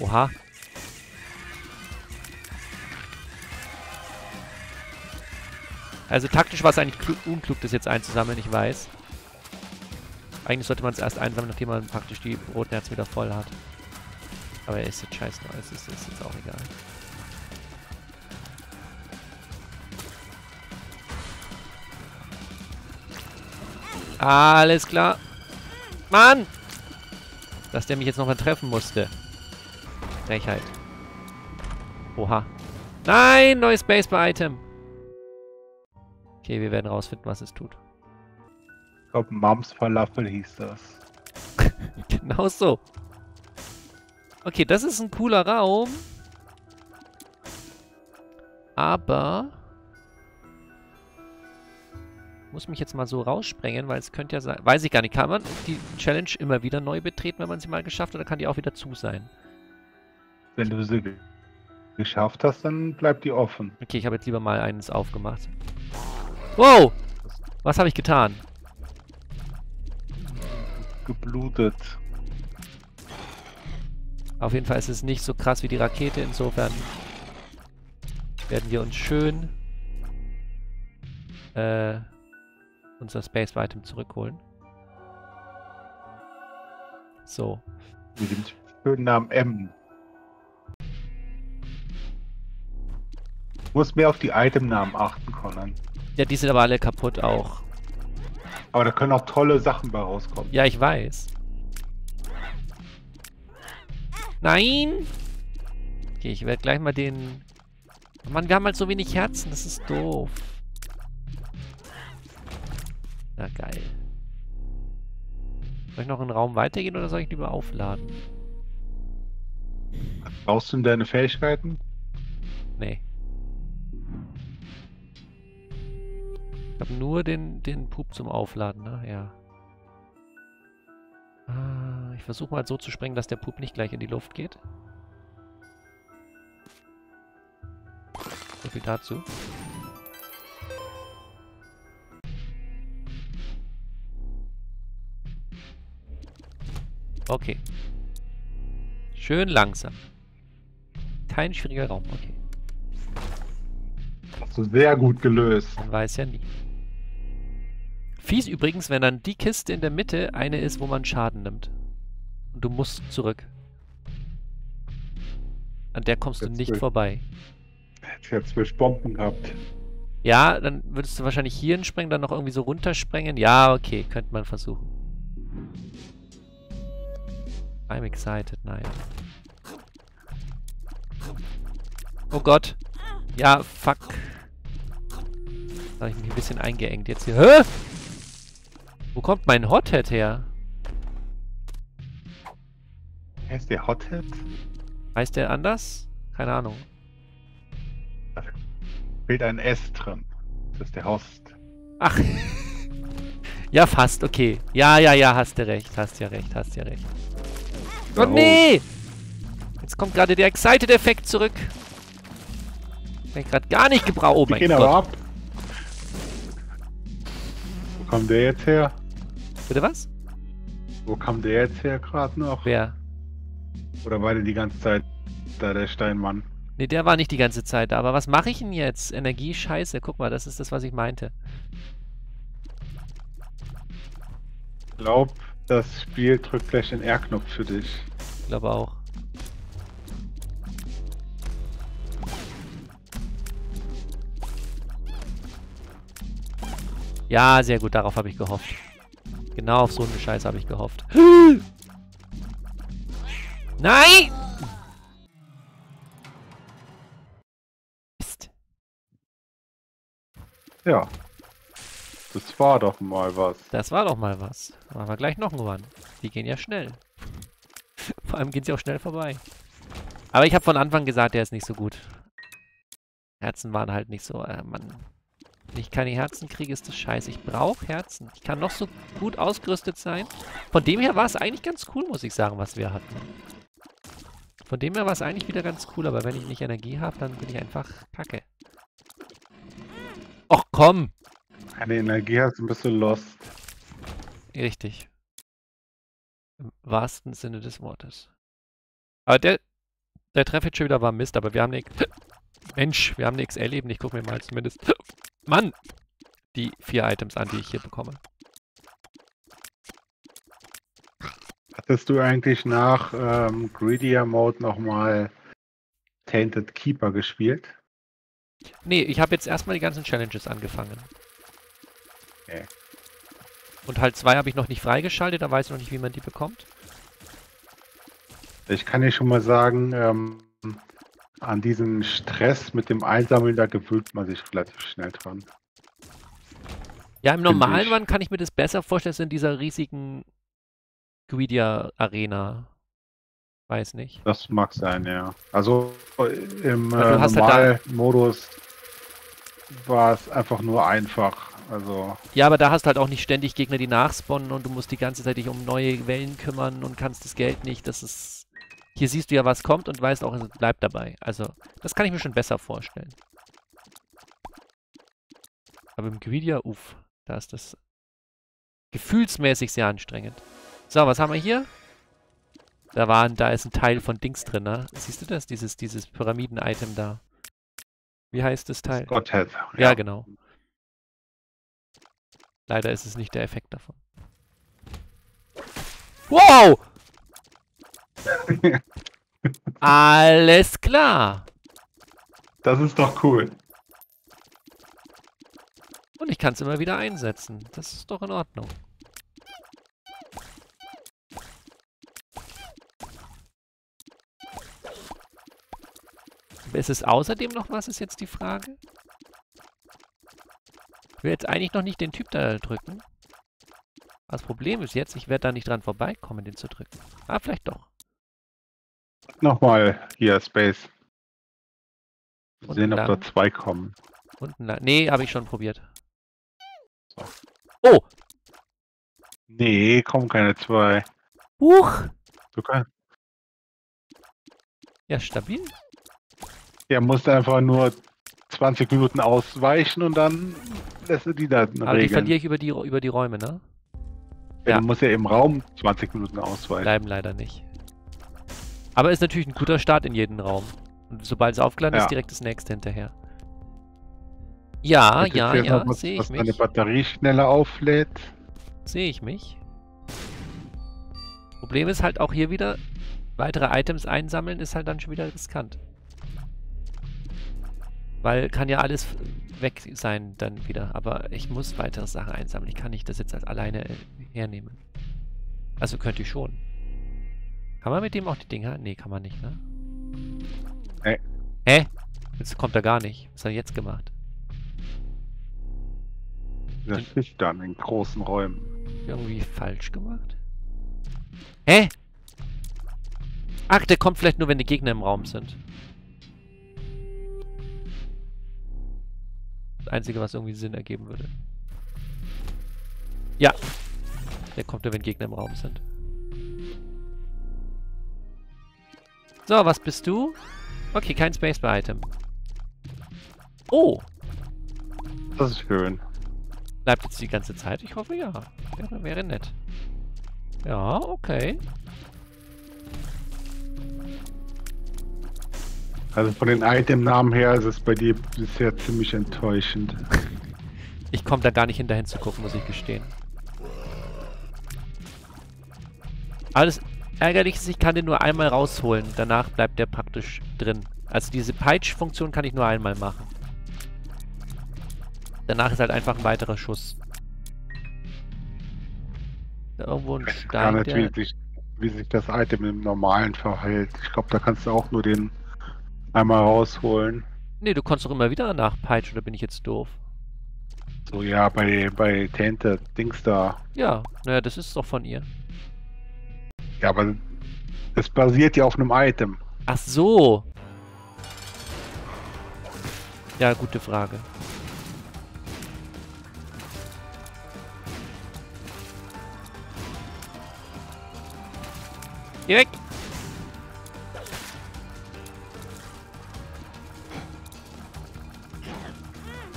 Oha. Also taktisch war es eigentlich klu- unklug, das jetzt einzusammeln, ich weiß. Eigentlich sollte man es erst einsammeln, nachdem man praktisch die roten Herzen wieder voll hat. Aber er ist jetzt scheiße, es ist, ist jetzt auch egal. Alles klar. Mann! Dass der mich jetzt nochmal treffen musste. Frechheit. Oha. Nein, neues Baseball-Item. Okay, wir werden rausfinden, was es tut. Ich glaube, Mams Falafel hieß das. Genau so. Okay, das ist ein cooler Raum. Aber... Muss mich jetzt mal so raussprengen, weil es könnte ja sein... Weiß ich gar nicht. Kann man die Challenge immer wieder neu betreten, wenn man sie mal geschafft hat? Oder kann die auch wieder zu sein? Wenn du sie ge- geschafft hast, dann bleibt die offen. Okay, ich habe jetzt lieber mal eines aufgemacht. Wow! Was habe ich getan? Geblutet. Auf jeden Fall ist es nicht so krass wie die Rakete, insofern werden wir uns schön äh, unser Space Item zurückholen. So. Mit dem schönen Namen M. Muss mehr auf die Itemnamen achten, Conan. Ja, die sind aber alle kaputt auch. Aber da können auch tolle Sachen bei rauskommen. Ja, ich weiß. Nein! Okay, ich werde gleich mal den... Oh Mann, wir haben halt so wenig Herzen, das ist doof. Na geil. Soll ich noch einen Raum weitergehen oder soll ich lieber aufladen? Brauchst du denn deine Fähigkeiten? Nee. Ich habe nur den, den Pup zum Aufladen, ne? Ja. Ah, ich versuche mal so zu sprengen, dass der Pup nicht gleich in die Luft geht. So viel dazu. Okay. Schön langsam. Kein schwieriger Raum, okay. Hast du sehr gut gelöst. Man weiß ja nie. Fies übrigens, wenn dann die Kiste in der Mitte eine ist, wo man Schaden nimmt. Und du musst zurück. An der kommst du nicht will- vorbei. Hätte ich ja zwölf Bomben gehabt. Ja, dann würdest du wahrscheinlich hier hinspringen, dann noch irgendwie so runtersprengen. Ja, okay, könnte man versuchen. I'm excited, nein. Oh Gott. Ja, fuck. Da habe ich mich ein bisschen eingeengt jetzt hier. Hä? Wo kommt mein Hothead her? Wer ist der Hothead? Heißt der anders? Keine Ahnung. Fehlt ein S drin. Das ist der Host. Ach. ja, fast, okay. Ja, ja, ja, hast du recht. Hast ja recht, hast ja recht. Oh Der nee! Jetzt kommt gerade der Excited-Effekt zurück. Den ich gerade gar nicht gebraucht. Oh mein Gott. ab. Wo kommt der jetzt her? Bitte was? Wo kam der jetzt her gerade noch? Wer? Oder war der die ganze Zeit da, der Steinmann? Ne, der war nicht die ganze Zeit da. Aber was mache ich denn jetzt? Energie, scheiße. Guck mal, das ist das, was ich meinte. Ich glaube, das Spiel drückt gleich den R-Knopf für dich. Ich glaube auch. Ja, sehr gut, darauf habe ich gehofft. Genau auf so einen Scheiß habe ich gehofft. Nein! Mist. Ja. Das war doch mal was. Das war doch mal was. Machen wir gleich noch einen Run. Die gehen ja schnell. Vor allem gehen sie auch schnell vorbei. Aber ich habe von Anfang gesagt, der ist nicht so gut. Herzen waren halt nicht so, äh, man. Wenn ich keine Herzen kriege, ist das scheiße. Ich brauche Herzen. Ich kann noch so gut ausgerüstet sein. Von dem her war es eigentlich ganz cool, muss ich sagen, was wir hatten. Von dem her war es eigentlich wieder ganz cool, aber wenn ich nicht Energie habe, dann bin ich einfach kacke. Och, komm! Keine Energie hast, du bist du lost. Richtig. Im wahrsten Sinne des Wortes. Aber der, der Treffer schon wieder war Mist, aber wir haben eine... Mensch, wir haben eine XL eben. Ich gucke mir mal zumindest... Mann! Die vier Items an, die ich hier bekomme. Hattest du eigentlich nach ähm, Greedier Mode nochmal Tainted Keeper gespielt? Nee, ich habe jetzt erstmal die ganzen Challenges angefangen. Okay. Und halt zwei habe ich noch nicht freigeschaltet, da weiß ich noch nicht, wie man die bekommt. Ich kann dir schon mal sagen, ähm, an diesen Stress mit dem Einsammeln, da gewöhnt man sich relativ schnell dran. Ja, im normalen. Run kann ich mir das besser vorstellen, als in dieser riesigen Greedia Arena. Weiß nicht. Das mag sein, ja. Also im äh, halt Normalmodus war es einfach nur einfach. Also Ja, aber da hast du halt auch nicht ständig Gegner, die nachspawnen und du musst die ganze Zeit dich um neue Wellen kümmern und kannst das Geld nicht. Das ist. Hier siehst du ja, was kommt und weißt auch, es bleibt dabei. Also, das kann ich mir schon besser vorstellen. Aber im Greedia, uff, da ist das gefühlsmäßig sehr anstrengend. So, was haben wir hier? Da war, da ist ein Teil von Dings drin, ne? Siehst du das? Dieses, dieses Pyramiden-Item da. Wie heißt das Teil? Godhead. Ja, genau. Leider ist es nicht der Effekt davon. Wow! Alles klar. Das ist doch cool. Und ich kann es immer wieder einsetzen. Das ist doch in Ordnung. Ist es außerdem noch was, ist jetzt die Frage? Ich will jetzt eigentlich noch nicht den Typ da drücken. Das Problem ist jetzt, ich werde da nicht dran vorbeikommen, den zu drücken. Ah, vielleicht doch. Nochmal hier Space. Und Sehen, ob dann- da zwei kommen. Unten lang. Nee, habe ich schon probiert. So. Oh! Nee, kommen keine zwei. Huch! Du kannst, Ja, stabil. der muss einfach nur 20 Minuten ausweichen und dann lässt du die da Aber die regeln. verliere ich über die, über die Räume, ne? Ja, ja. Du musst ja im Raum 20 Minuten ausweichen. Bleiben leider nicht. Aber ist natürlich ein guter Start in jeden Raum. Und sobald es aufgeladen Ja. ist, direkt das nächste hinterher. Ja, ja, ja, was, sehe ich was deine mich. Batterie schneller auflädt. Sehe ich mich. Problem ist halt auch hier wieder, weitere Items einsammeln ist halt dann schon wieder riskant. Weil kann ja alles weg sein dann wieder. Aber ich muss weitere Sachen einsammeln. Ich kann nicht das jetzt als alleine äh, hernehmen. Also könnte ich schon. Kann man mit dem auch die Dinger? Nee, kann man nicht, ne? Nee. Hä? Jetzt kommt er gar nicht. Was hat er jetzt gemacht? Der Fisch dann in großen Räumen. Irgendwie falsch gemacht? Hä? Ach, der kommt vielleicht nur, wenn die Gegner im Raum sind. Das Einzige, was irgendwie Sinn ergeben würde. Ja. Der kommt nur, wenn Gegner im Raum sind. So, was bist du? Okay, kein Spacebar-Item. Oh, Das ist schön. Bleibt jetzt die ganze Zeit? Ich hoffe ja. Wäre, wäre nett. Ja, okay. Also von den Item-Namen her ist es bei dir bisher ziemlich enttäuschend. Ich komme da gar nicht hinter hinzugucken, muss ich gestehen. Alles ärgerlich ist, ich kann den nur einmal rausholen. Danach bleibt der praktisch drin. Also diese Peitsch-Funktion kann ich nur einmal machen. Danach ist halt einfach ein weiterer Schuss. Da irgendwo ein Stein, nicht, der... wie sich, wie sich das Item im Normalen verhält. Ich glaube, da kannst du auch nur den einmal rausholen. Nee, du konntest doch immer wieder nachpeitschen, oder bin ich jetzt doof? So, ja, bei, bei Tente Dings da. Ja, naja, das ist doch von ihr. Ja, aber es basiert ja auf einem Item. Ach so. Ja, gute Frage. Geh weg!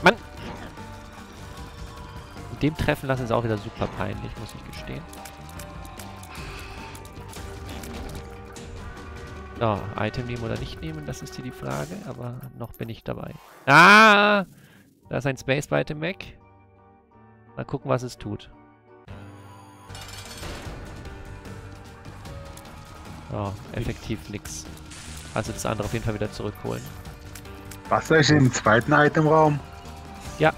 Mann! Mit dem Treffen lassen ist auch wieder super peinlich, muss ich gestehen. Ja, Item nehmen oder nicht nehmen, das ist hier die Frage, aber noch bin ich dabei. Ah! Da ist ein Space bei dem Mac. Mal gucken, was es tut. Oh, effektiv nix. Also das andere auf jeden Fall wieder zurückholen. Was soll ich im zweiten Itemraum? Ja.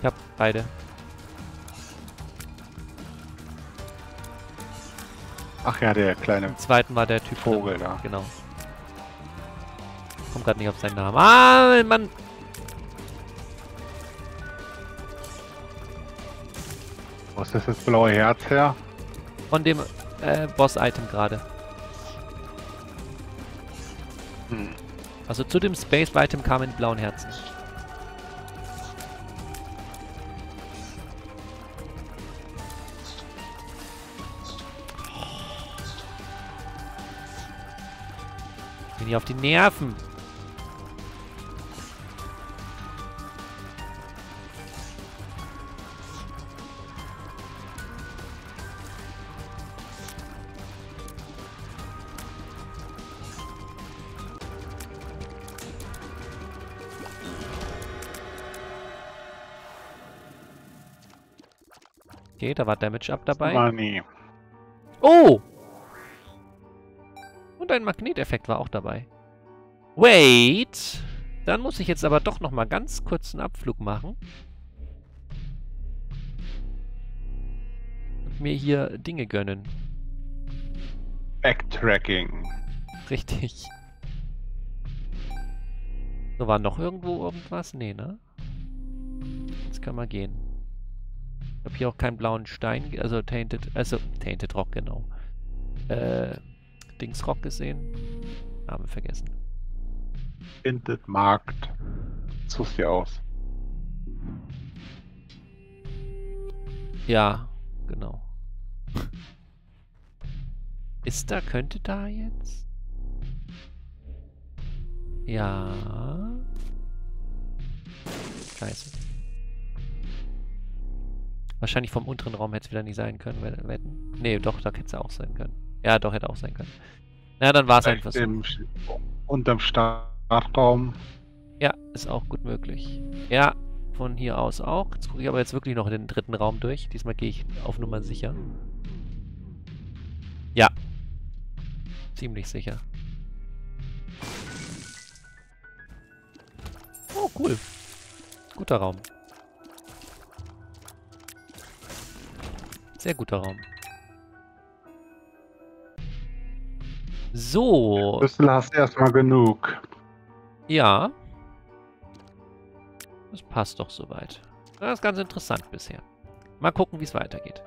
Ich hab beide. Ach ja, der kleine Im zweiten war der Typ drin. Vogel da. Genau. Komm gerade nicht auf seinen Namen. Ah, Mann! Wo ist das das blaue Herz her? Von dem äh, Boss-Item gerade. Hm. Also zu dem Space-Item kamen die blauen Herzen. Hier auf die Nerven. Okay, da war Damage Up dabei. Money. Oh! Und ein Magneteffekt war auch dabei. Wait! Dann muss ich jetzt aber doch noch mal ganz kurz einen Abflug machen. Und mir hier Dinge gönnen. Backtracking. Richtig. So, war noch irgendwo irgendwas? Nee, ne? Jetzt kann man gehen. Ich habe hier auch keinen blauen Stein, also Tainted, also Tainted Rock, genau. Äh, Dings Rock gesehen. Name vergessen. Hinted Markt. So sieht aus. Ja, genau. Ist da, könnte da jetzt? Ja. Scheiße. Wahrscheinlich vom unteren Raum hätte es wieder nicht sein können, we- wetten. Nee, doch, da hätte es auch sein können. Ja, doch, hätte auch sein können. Na, dann war es einfach so. unterm Startraum. Ja, ist auch gut möglich. Ja, von hier aus auch. Jetzt gucke ich aber jetzt wirklich noch in den dritten Raum durch. Diesmal gehe ich auf Nummer sicher. Ja. Ziemlich sicher. Oh, cool. Guter Raum. Sehr guter Raum. So. Schlüssel hast du erstmal genug. Ja. Das passt doch soweit. Das ist ganz interessant bisher. Mal gucken, wie es weitergeht.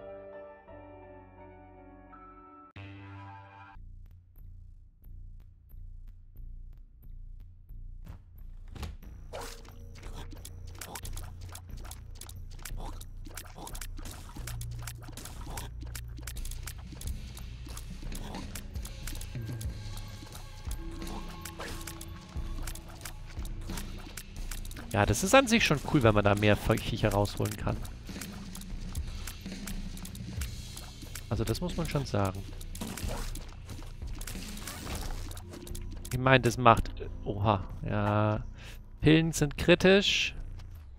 Das ist an sich schon cool, wenn man da mehr Viecher rausholen kann. Also das muss man schon sagen. Ich meine, das macht... Oha, ja... Pillen sind kritisch.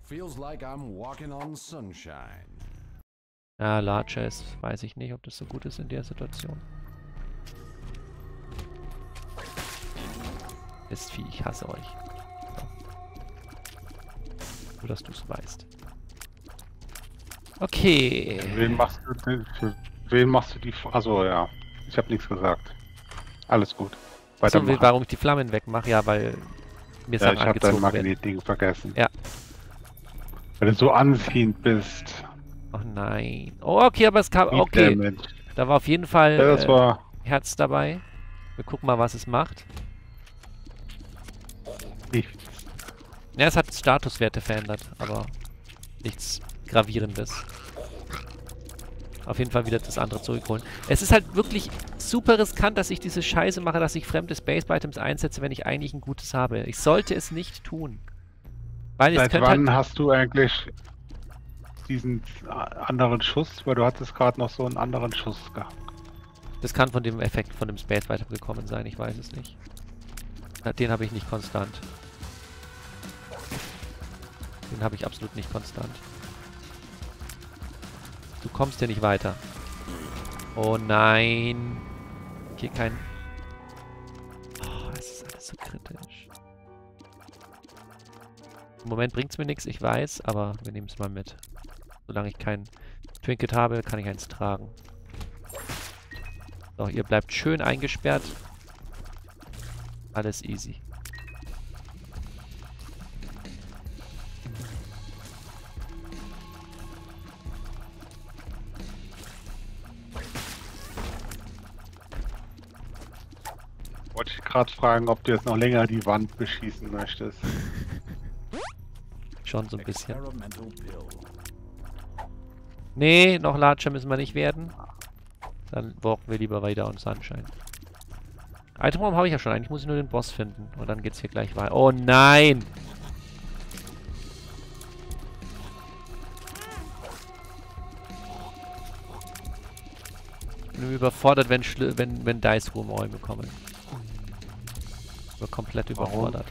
Feels like I'm walking on sunshine. Ja, Larcher ist... Weiß ich nicht, ob das so gut ist in der Situation. Mistvieh, ich hasse euch. Nur, dass du es weißt. Okay. Wen machst du für wen machst du die... Also ja, ich habe nichts gesagt. Alles gut. So, Weitermachen. warum ich die Flammen wegmache? Ja, weil mir ja, Sachen ich habe dein. Magnetding vergessen. Ja. Weil du so anziehend bist. Oh nein. Oh, okay, aber es kam... Okay, da war auf jeden Fall Ja, das äh, war... Herz dabei. Wir gucken mal, was es macht. Ich, Ja, es hat Statuswerte verändert, aber nichts Gravierendes. Auf jeden Fall wieder das andere zurückholen. Es ist halt wirklich super riskant, dass ich diese Scheiße mache, dass ich fremde Space-Items einsetze, wenn ich eigentlich ein gutes habe. Ich sollte es nicht tun. Weil seit könnte halt... wann hast du eigentlich diesen anderen Schuss? Weil du hattest gerade noch so einen anderen Schuss gehabt. Das kann von dem Effekt von dem Space-Item gekommen sein, ich weiß es nicht. Den habe ich nicht konstant. Den habe ich absolut nicht konstant. Du kommst ja nicht weiter. Oh nein. Hier kein... Oh, es ist alles so kritisch. Im Moment bringt es mir nichts, ich weiß, aber wir nehmen es mal mit. Solange ich kein Trinket habe, kann ich eins tragen. So, ihr bleibt schön eingesperrt. Alles easy. Wollte ich gerade fragen, ob du jetzt noch länger die Wand beschießen möchtest. Schon so ein bisschen. Nee, noch Latscher müssen wir nicht werden. Dann walken wir lieber weiter on Sunshine. Itemraum habe ich ja schon. Eigentlich muss ich nur den Boss finden. Und dann geht's hier gleich weiter. Oh nein! Ich bin überfordert, wenn, Schli- wenn, wenn Dice Room Räume kommen. Ich bin komplett überfordert.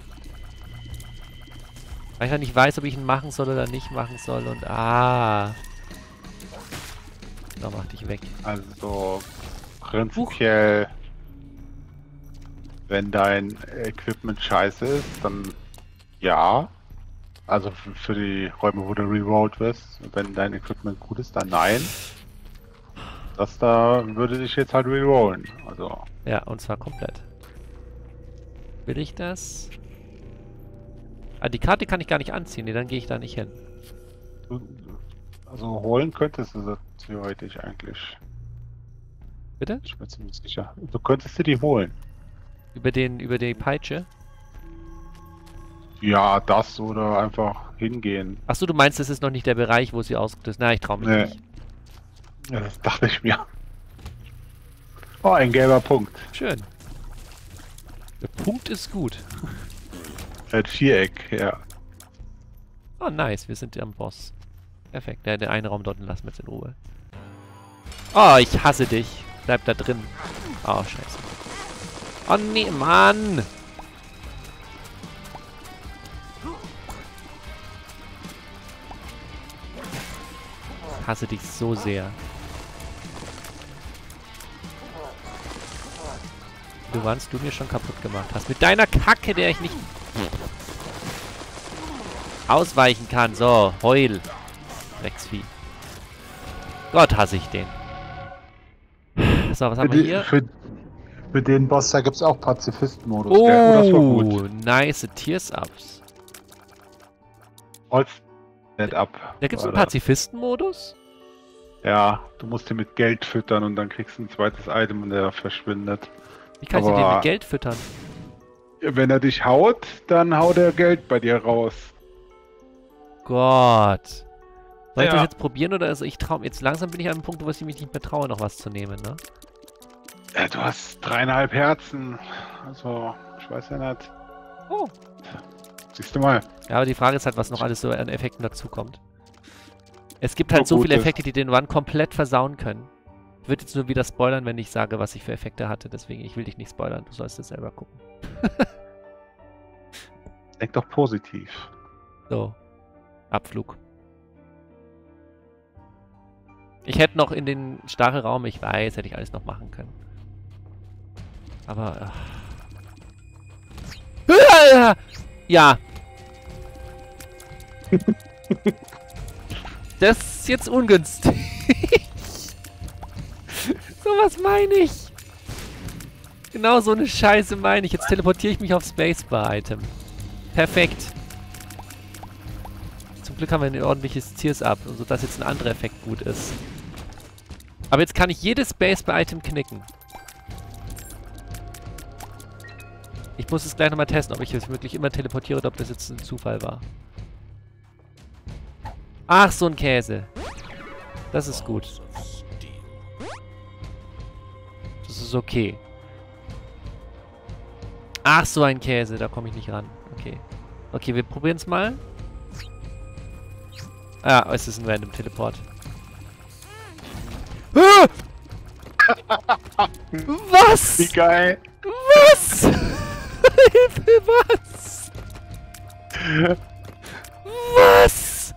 Weil ich ja nicht weiß, ob ich ihn machen soll oder nicht machen soll und ah. Da mach dich weg. Also prinzipiell, wenn dein Equipment scheiße ist, dann ja. Also für die Räume, wo du rerollt wirst. Wenn dein Equipment gut ist, dann nein. Das da würde dich jetzt halt rerollen. Also Ja, und zwar komplett. Will ich das? Ah, die Karte kann ich gar nicht anziehen. Nee, dann gehe ich da nicht hin. also holen könntest du sie theoretisch eigentlich. Bitte? Ich bin ziemlich sicher. Du könntest dir die holen. Über den, über die Peitsche? Ja, das oder einfach hingehen. Achso, du meinst, das ist noch nicht der Bereich, wo sie ausgedrückt ist. Na, ich trau mich Nee. nicht. Ja, das dachte ich mir. Oh, ein gelber Punkt. Schön. Der Punkt ist gut. Ein Viereck, ja. Oh, nice. Wir sind am Boss. Perfekt. Der, der eine Raum dort lassen wir jetzt in Ruhe. Oh, ich hasse dich. Bleib da drin. Oh, scheiße. Oh, nee, Mann. Ich hasse dich so sehr. Du warst du mir schon kaputt gemacht hast. Mit deiner Kacke, der ich nicht ausweichen kann. So, heul. Drecksvieh. Gott, hasse ich den. So, was haben wir hier? für, für den Boss, da gibt es auch Pazifisten-Modus. Oh, das war Oh, gut. nice Tears-Ups. Holz nicht ab. Da gibt's einen Pazifisten-Modus? Ja, du musst ihn mit Geld füttern und dann kriegst du ein zweites Item und der verschwindet. Wie kann ich den Aber- mit Geld füttern? Wenn er dich haut, dann haut er Geld bei dir raus. Gott. Soll ich Ja. das jetzt probieren oder also ich trau jetzt langsam bin ich an einem Punkt, wo ich mich nicht mehr traue, noch was zu nehmen, ne? Ja, du hast dreieinhalb Herzen. Also, ich weiß ja nicht. Oh. Siehst du mal. Ja, aber die Frage ist halt, was noch alles so an Effekten dazukommt. Es gibt halt so gut, viele Effekte, die den Run komplett versauen können. Ich würde jetzt nur wieder spoilern, wenn ich sage, was ich für Effekte hatte. Deswegen, ich will dich nicht spoilern. Du sollst es selber gucken. Denk doch positiv. So. Abflug. Ich hätte noch in den Stachelraum, ich weiß, hätte ich alles noch machen können. Aber. Ach. Ja. Das ist jetzt ungünstig. So was meine ich. Genau so eine Scheiße meine ich. Jetzt teleportiere ich mich auf Spacebar-Item. Perfekt. Zum Glück haben wir ein ordentliches Tears Up, sodass jetzt ein anderer Effekt gut ist. Aber jetzt kann ich jedes Spacebar-Item knicken. Ich muss es gleich nochmal testen, ob ich jetzt wirklich immer teleportiere oder ob das jetzt ein Zufall war. Ach, so ein Käse. Das ist gut. Ist okay. Ach, so ein Käse. Da komme ich nicht ran. Okay. Okay, wir probieren es mal. Ah, es ist ein random Teleport. Ah! Was? Wie geil. Was? Hilfe, was? Was?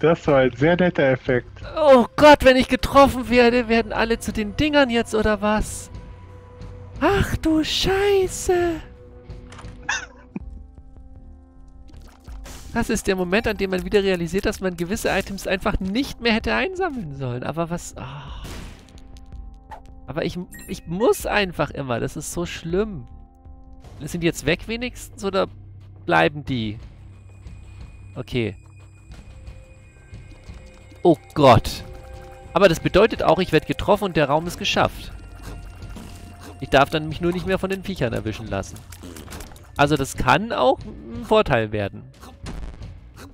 Das war ein sehr netter Effekt. Oh Gott, wenn ich getroffen werde, werden alle zu den Dingern jetzt, oder was? Ach du Scheiße. Das ist der Moment, an dem man wieder realisiert, dass man gewisse Items einfach nicht mehr hätte einsammeln sollen. Aber was... ah. Aber ich, ich muss einfach immer. Das ist so schlimm. Sind die jetzt weg wenigstens oder bleiben die? Okay. Oh Gott. Aber das bedeutet auch, ich werde getroffen und der Raum ist geschafft. Ich darf dann mich nur nicht mehr von den Viechern erwischen lassen. Also das kann auch ein Vorteil werden.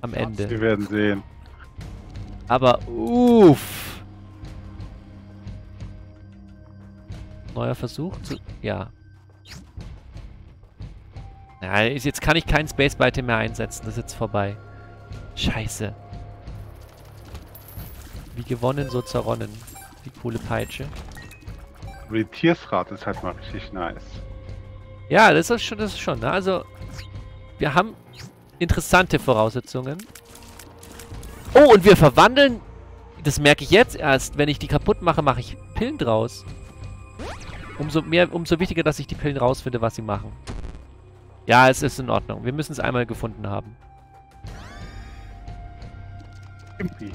Am Ende. Wir werden sehen. Aber uff. Neuer Versuch zu... Ja. Ja, jetzt kann ich keinen Space Item mehr einsetzen. Das ist jetzt vorbei. Scheiße. Wie gewonnen, so zerronnen. Die coole Peitsche. Aber die Tiersrate ist halt mal richtig nice. Ja, das ist schon, das ist schon. Ne? Also, wir haben interessante Voraussetzungen. Oh, und wir verwandeln. Das merke ich jetzt erst. Wenn ich die kaputt mache, mache ich Pillen draus. Umso mehr, umso wichtiger, dass ich die Pillen rausfinde, was sie machen. Ja, es ist in Ordnung. Wir müssen es einmal gefunden haben. Impi.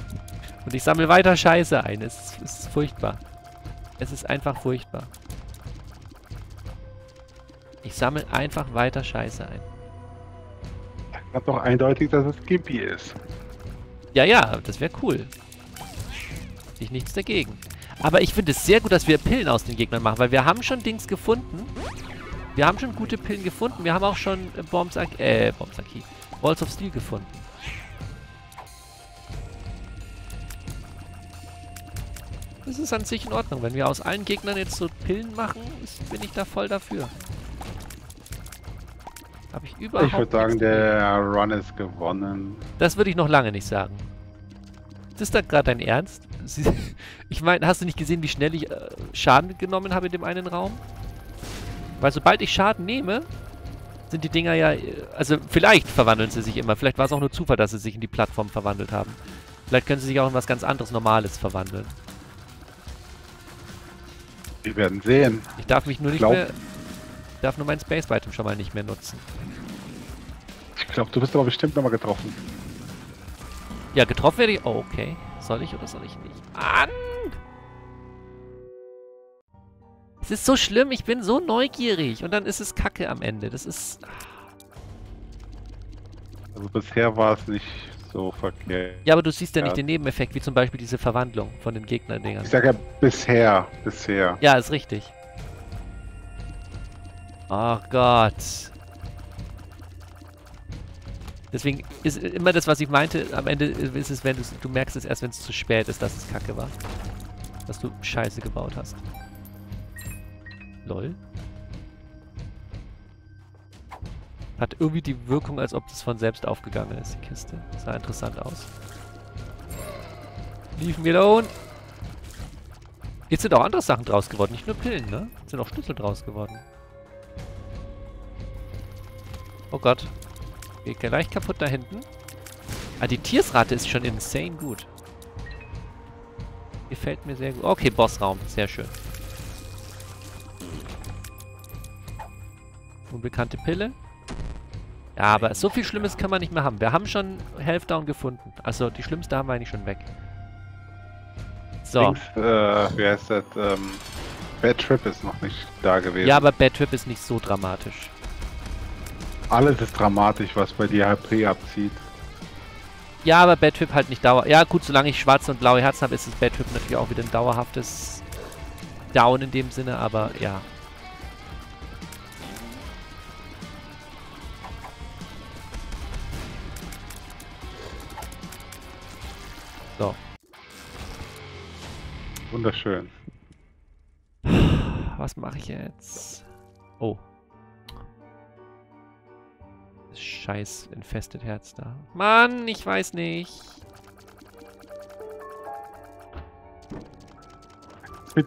Und ich sammle weiter Scheiße ein. Es ist, es ist furchtbar. Es ist einfach furchtbar. Ich sammle einfach weiter Scheiße ein. Sagt doch eindeutig, dass es Gimpy ist. Ja, ja, das wäre cool. Ich nichts dagegen. Aber ich finde es sehr gut, dass wir Pillen aus den Gegnern machen, weil wir haben schon Dings gefunden. Wir haben schon gute Pillen gefunden. Wir haben auch schon äh, Bombs, äh, Bombs Aki. Balls of Steel gefunden. Das ist an sich in Ordnung. Wenn wir aus allen Gegnern jetzt so Pillen machen, ist, bin ich da voll dafür. Habe ich überhaupt Ich würde sagen, der Run ist gewonnen. Das würde ich noch lange nicht sagen. Ist das da gerade dein Ernst? Ich meine, hast du nicht gesehen, wie schnell ich äh, Schaden genommen habe in dem einen Raum? Weil sobald ich Schaden nehme, sind die Dinger ja... äh, Also vielleicht verwandeln sie sich immer. Vielleicht war es auch nur Zufall, dass sie sich in die Plattform verwandelt haben. Vielleicht können sie sich auch in was ganz anderes Normales verwandeln. Wir werden sehen. Ich darf mich nur nicht Glaub- mehr... Ich darf nur mein Space Item schon mal nicht mehr nutzen. Ich glaube, du bist aber bestimmt nochmal getroffen. Ja, getroffen werde ich... Oh, okay. Soll ich oder soll ich nicht? Mann! Es ist so schlimm, ich bin so neugierig und dann ist es Kacke am Ende. Das ist... Also bisher war es nicht so verkehrt. Ja, aber du siehst ja, nicht den Nebeneffekt, wie zum Beispiel diese Verwandlung von den Gegnerdingern. Ich sage ja bisher, bisher. Ja, ist richtig. Oh Gott. Deswegen ist immer das, was ich meinte, am Ende ist es, wenn du merkst es erst, wenn es zu spät ist, dass es kacke war. Dass du Scheiße gebaut hast. Lol. Hat irgendwie die Wirkung, als ob das von selbst aufgegangen ist, die Kiste. Sah interessant aus. Leave me alone. Jetzt sind auch andere Sachen draus geworden, nicht nur Pillen, ne? Jetzt sind auch Schlüssel draus geworden. Oh Gott. Geht gleich kaputt da hinten. Ah, die Tiersrate ist schon insane gut. Gefällt mir sehr gut. Okay, Bossraum. Sehr schön. Unbekannte Pille. Ja, aber so viel Schlimmes kann man nicht mehr haben. Wir haben schon Health Down gefunden. Also, die schlimmste haben wir eigentlich schon weg. So. Dings, äh, wie heißt das? Ähm, Bad Trip ist noch nicht da gewesen. Ja, aber Bad Trip ist nicht so dramatisch. Alles ist dramatisch, was bei dir HP abzieht. Ja, aber Bad Trip halt nicht dauer. Ja, gut, solange ich schwarze und blaue Herzen habe, ist das Bad Trip natürlich auch wieder ein dauerhaftes Down in dem Sinne, aber ja. Wunderschön. Was mache ich jetzt? Oh. Das scheiß Infested Herz da. Mann, ich weiß nicht.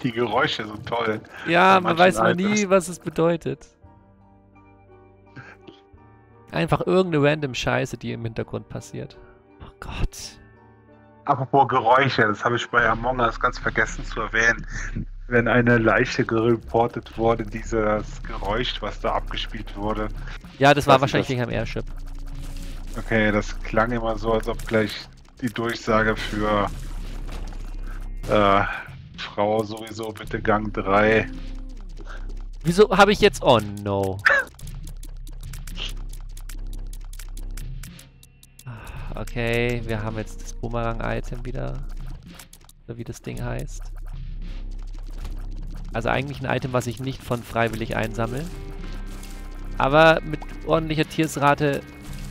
Die Geräusche so toll. Ja, man weiß mal nie, was es bedeutet. Einfach irgendeine random Scheiße, die im Hintergrund passiert. Oh Gott. Apropos Geräusche, das habe ich bei Among Us ganz vergessen zu erwähnen. Wenn eine Leiche gereportet wurde, dieses Geräusch, was da abgespielt wurde. Ja, das war wahrscheinlich das? wegen einem Airship. Okay, das klang immer so, als ob gleich die Durchsage für äh, Frau sowieso bitte Gang 3. Wieso habe ich jetzt... Oh no. Okay, wir haben jetzt das Boomerang-Item wieder. Oder wie das Ding heißt. Also eigentlich ein Item, was ich nicht von freiwillig einsammle. Aber mit ordentlicher Tiersrate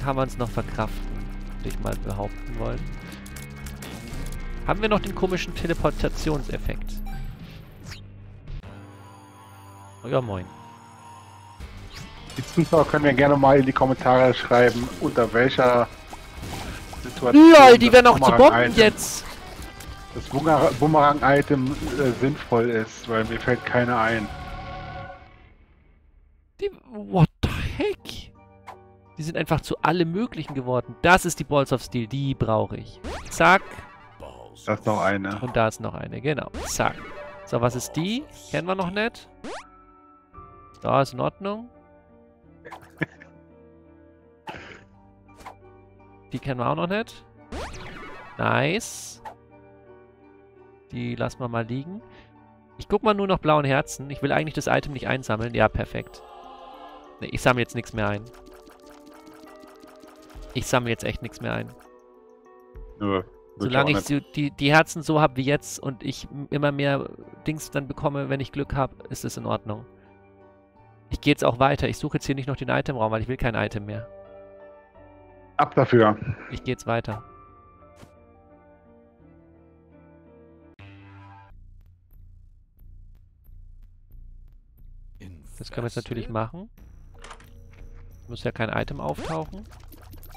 kann man es noch verkraften. Würde ich mal behaupten wollen. Haben wir noch den komischen Teleportationseffekt? Oh ja, moin. Die Zuschauer können mir gerne mal in die Kommentare schreiben, unter welcher Situation LOL, die werden auch zu Bomben jetzt! Das Boomerang-Item äh, sinnvoll ist, weil mir fällt keine ein. Die, what the heck? Die sind einfach zu allem möglichen geworden. Das ist die Balls of Steel, die brauche ich. Zack. Da ist noch eine. Und da ist noch eine, genau. Zack. So, was ist die? Kennen wir noch nicht. Da ist in Ordnung. Die kennen wir auch noch nicht. Nice. Die lassen wir mal liegen. Ich guck mal nur noch blauen Herzen. Ich will eigentlich das Item nicht einsammeln. Ja, perfekt. Nee, ich sammle jetzt nichts mehr ein. Ich sammle jetzt echt nichts mehr ein. Nö. Solange ich so die, die Herzen so habe wie jetzt und ich immer mehr Dings dann bekomme, wenn ich Glück habe, ist es in Ordnung. Ich gehe jetzt auch weiter. Ich suche jetzt hier nicht noch den Itemraum, weil ich will kein Item mehr. Ab dafür. Ich gehe jetzt weiter. Das können wir jetzt natürlich machen. Muss ja kein Item auftauchen.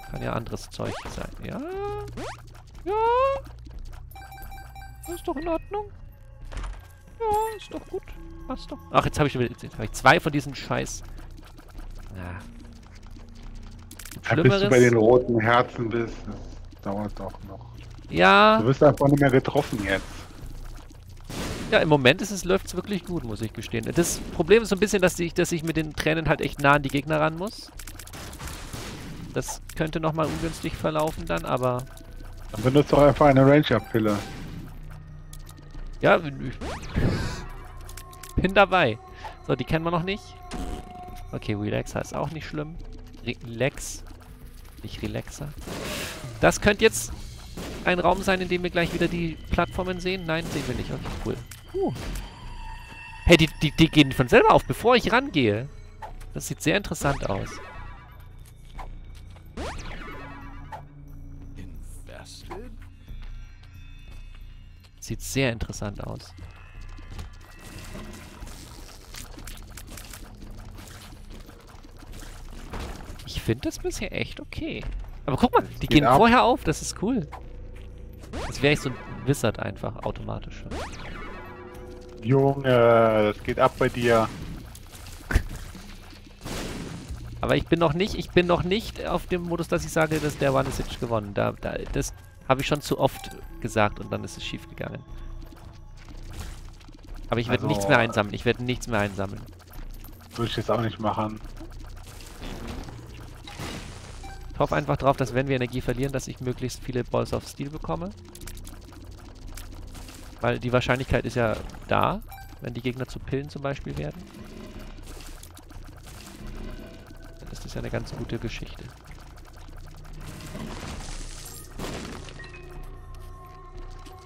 Kann ja anderes Zeug sein. Ja. Ja. Ist doch in Ordnung. Ja, ist doch gut. Passt doch. Ach, jetzt habe ich, jetzt hab ich zwei von diesen Scheiß. Ja. Ja, bis du bei den roten Herzen bist, das dauert doch noch. Ja. Du wirst einfach nicht mehr getroffen jetzt. Ja, im Moment ist es, läuft es wirklich gut, muss ich gestehen. Das Problem ist so ein bisschen, dass ich, dass ich mit den Tränen halt echt nah an die Gegner ran muss. Das könnte nochmal ungünstig verlaufen dann, aber Dann benutzt doch einfach eine Ranger-Pille. ja, ich bin dabei. So, die kennen wir noch nicht. Okay, Relax heißt auch nicht schlimm. Relax. Nicht Relaxer. Das könnte jetzt ein Raum sein, in dem wir gleich wieder die Plattformen sehen. Nein, sehen wir nicht. Okay, cool. Puh. Hey, die, die, die gehen von selber auf, bevor ich rangehe. Das sieht sehr interessant aus. Sieht sehr interessant aus. Ich finde das bisher echt okay. Aber guck mal, die gehen ab. vorher auf, das ist cool. Das wäre ich so ein Wizard einfach, automatisch. Junge, das geht ab bei dir. Aber ich bin noch nicht, ich bin noch nicht auf dem Modus, dass ich sage, dass der Vanisic gewonnen. Da, da, das habe ich schon zu oft gesagt und dann ist es schief gegangen. Aber ich werde Also- nichts mehr einsammeln. Ich werde nichts mehr einsammeln. Würde ich jetzt auch nicht machen. Hoffe einfach drauf, dass wenn wir Energie verlieren, dass ich möglichst viele Balls of Steel bekomme. Weil die Wahrscheinlichkeit ist ja da, wenn die Gegner zu Pillen zum Beispiel werden. Dann ist das ja eine ganz gute Geschichte.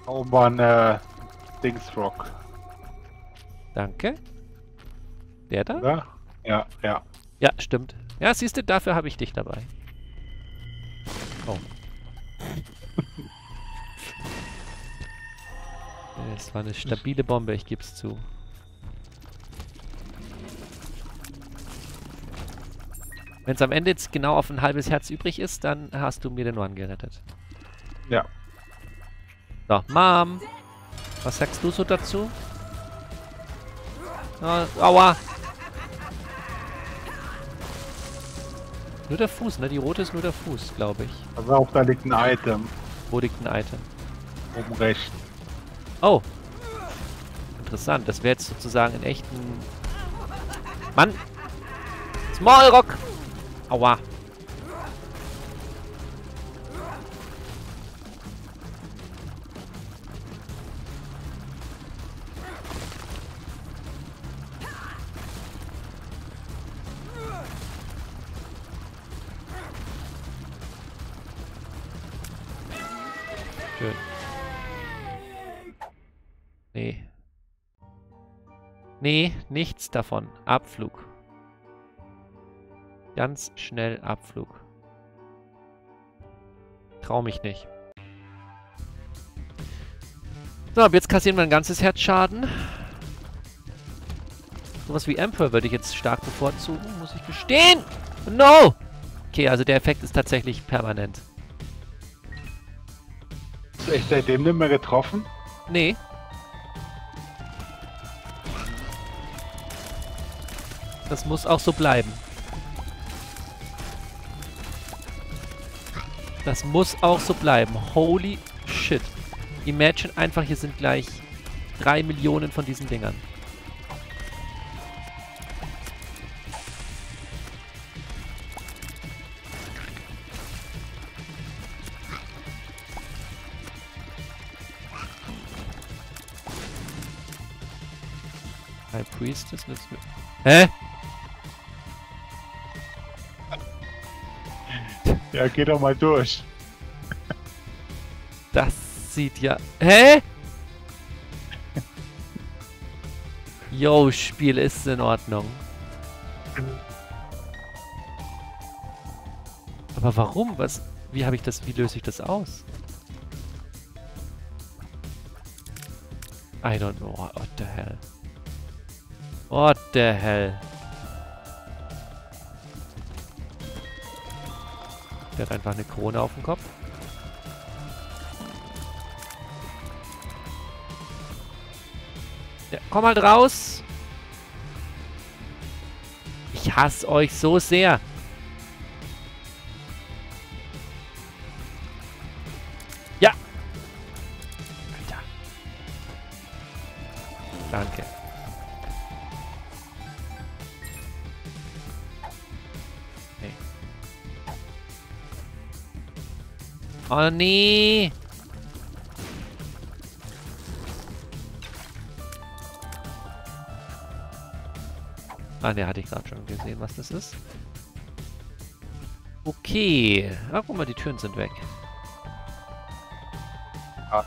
War ein äh, Dingsrock, Danke. Der da? Ja, ja. Ja, stimmt. Ja, siehst du, dafür habe ich dich dabei. Oh. Es war eine stabile Bombe, ich geb's zu. Wenn es am Ende jetzt genau auf ein halbes Herz übrig ist, dann hast du mir den One gerettet. Ja. So, Mom. Was sagst du so dazu? Ah, aua. Nur der Fuß, ne? Die rote ist nur der Fuß, glaube ich. Also auch da liegt ein Item. Wo liegt ein Item? Oben rechts. Oh. Interessant. Das wäre jetzt sozusagen in echten... Mann! Small Rock! Aua. Nichts davon. Abflug. Ganz schnell Abflug. Trau mich nicht. So, ab jetzt kassieren wir ein ganzes Herzschaden. Sowas wie Emperor würde ich jetzt stark bevorzugen, muss ich gestehen. No! Okay, also der Effekt ist tatsächlich permanent. Hast du echt seitdem nicht mehr getroffen? Nee. Das muss auch so bleiben. Das muss auch so bleiben. Holy shit. Imagine einfach, hier sind gleich drei Millionen von diesen Dingern. High Priestess mir... Hä? Ja, geh doch mal durch. Das sieht ja... Hä? Yo, Spiel ist in Ordnung. Aber warum? Was? Wie habe ich das? Wie löse ich das aus? I don't know. What the hell? What the hell? Der hat einfach eine Krone auf dem Kopf. Ja, komm halt raus! Ich hasse euch so sehr. Oh nee! Ah, ne, hatte ich gerade schon gesehen, was das ist. Okay. Ah, guck mal, die Türen sind weg. Ah.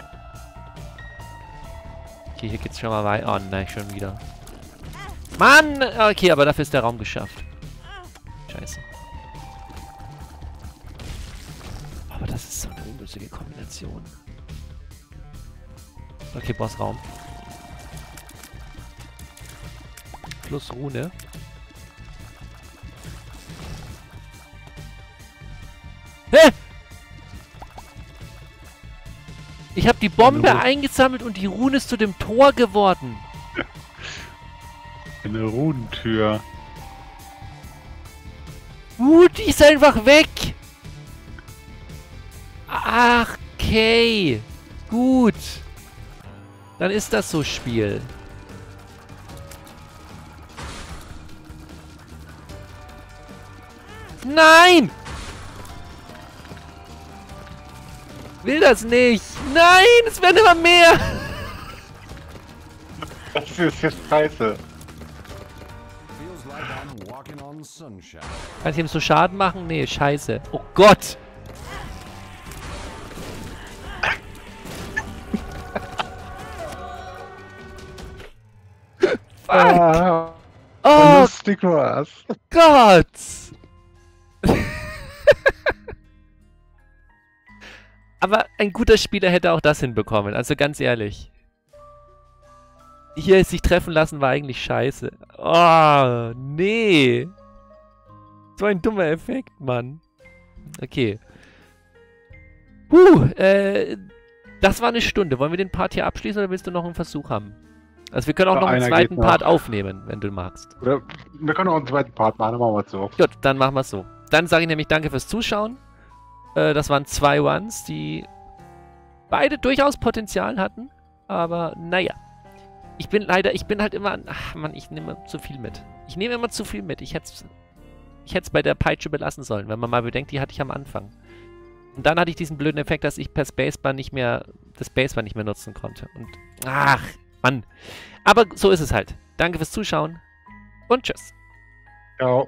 Okay, hier geht's schon mal weiter. Oh nein, schon wieder. Mann! Okay, aber dafür ist der Raum geschafft. Okay, Bossraum. Plus Rune. Hä? Ich habe die Bombe eingesammelt und die Rune ist zu dem Tor geworden. Eine Runentür. Die ist einfach weg. Ach, okay. Gut. Dann ist das so Spiel. Nein! Will das nicht. Nein, es werden immer mehr. Das ist jetzt scheiße. Kann ich ihm so Schaden machen? Nee, scheiße. Oh Gott. Fuck. Ah, Oh lustig war's. Gott! Aber ein guter Spieler hätte auch das hinbekommen, also ganz ehrlich. Hier sich treffen lassen war eigentlich scheiße. Oh, nee. So ein dummer Effekt, Mann. Okay. Puh, äh, das war eine Stunde. Wollen wir den Part hier abschließen oder willst du noch einen Versuch haben? Also wir können auch noch einen zweiten. Part aufnehmen, wenn du magst. Oder wir können auch einen zweiten Part machen, dann machen wir es so. Gut, dann machen wir es so. Dann sage ich nämlich danke fürs Zuschauen. Äh, das waren zwei Ones, die beide durchaus Potenzial hatten. Aber naja. Ich bin leider, ich bin halt immer, ach man, ich nehme zu viel mit. Ich nehme immer zu viel mit. Ich hätte es ich hätt's bei der Peitsche belassen sollen, wenn man mal bedenkt, die hatte ich am Anfang. Und dann hatte ich diesen blöden Effekt, dass ich per Spacebar nicht mehr, das Spacebar nicht mehr nutzen konnte. Und, ach, Mann. Aber so ist es halt. Danke fürs Zuschauen und tschüss. Ciao.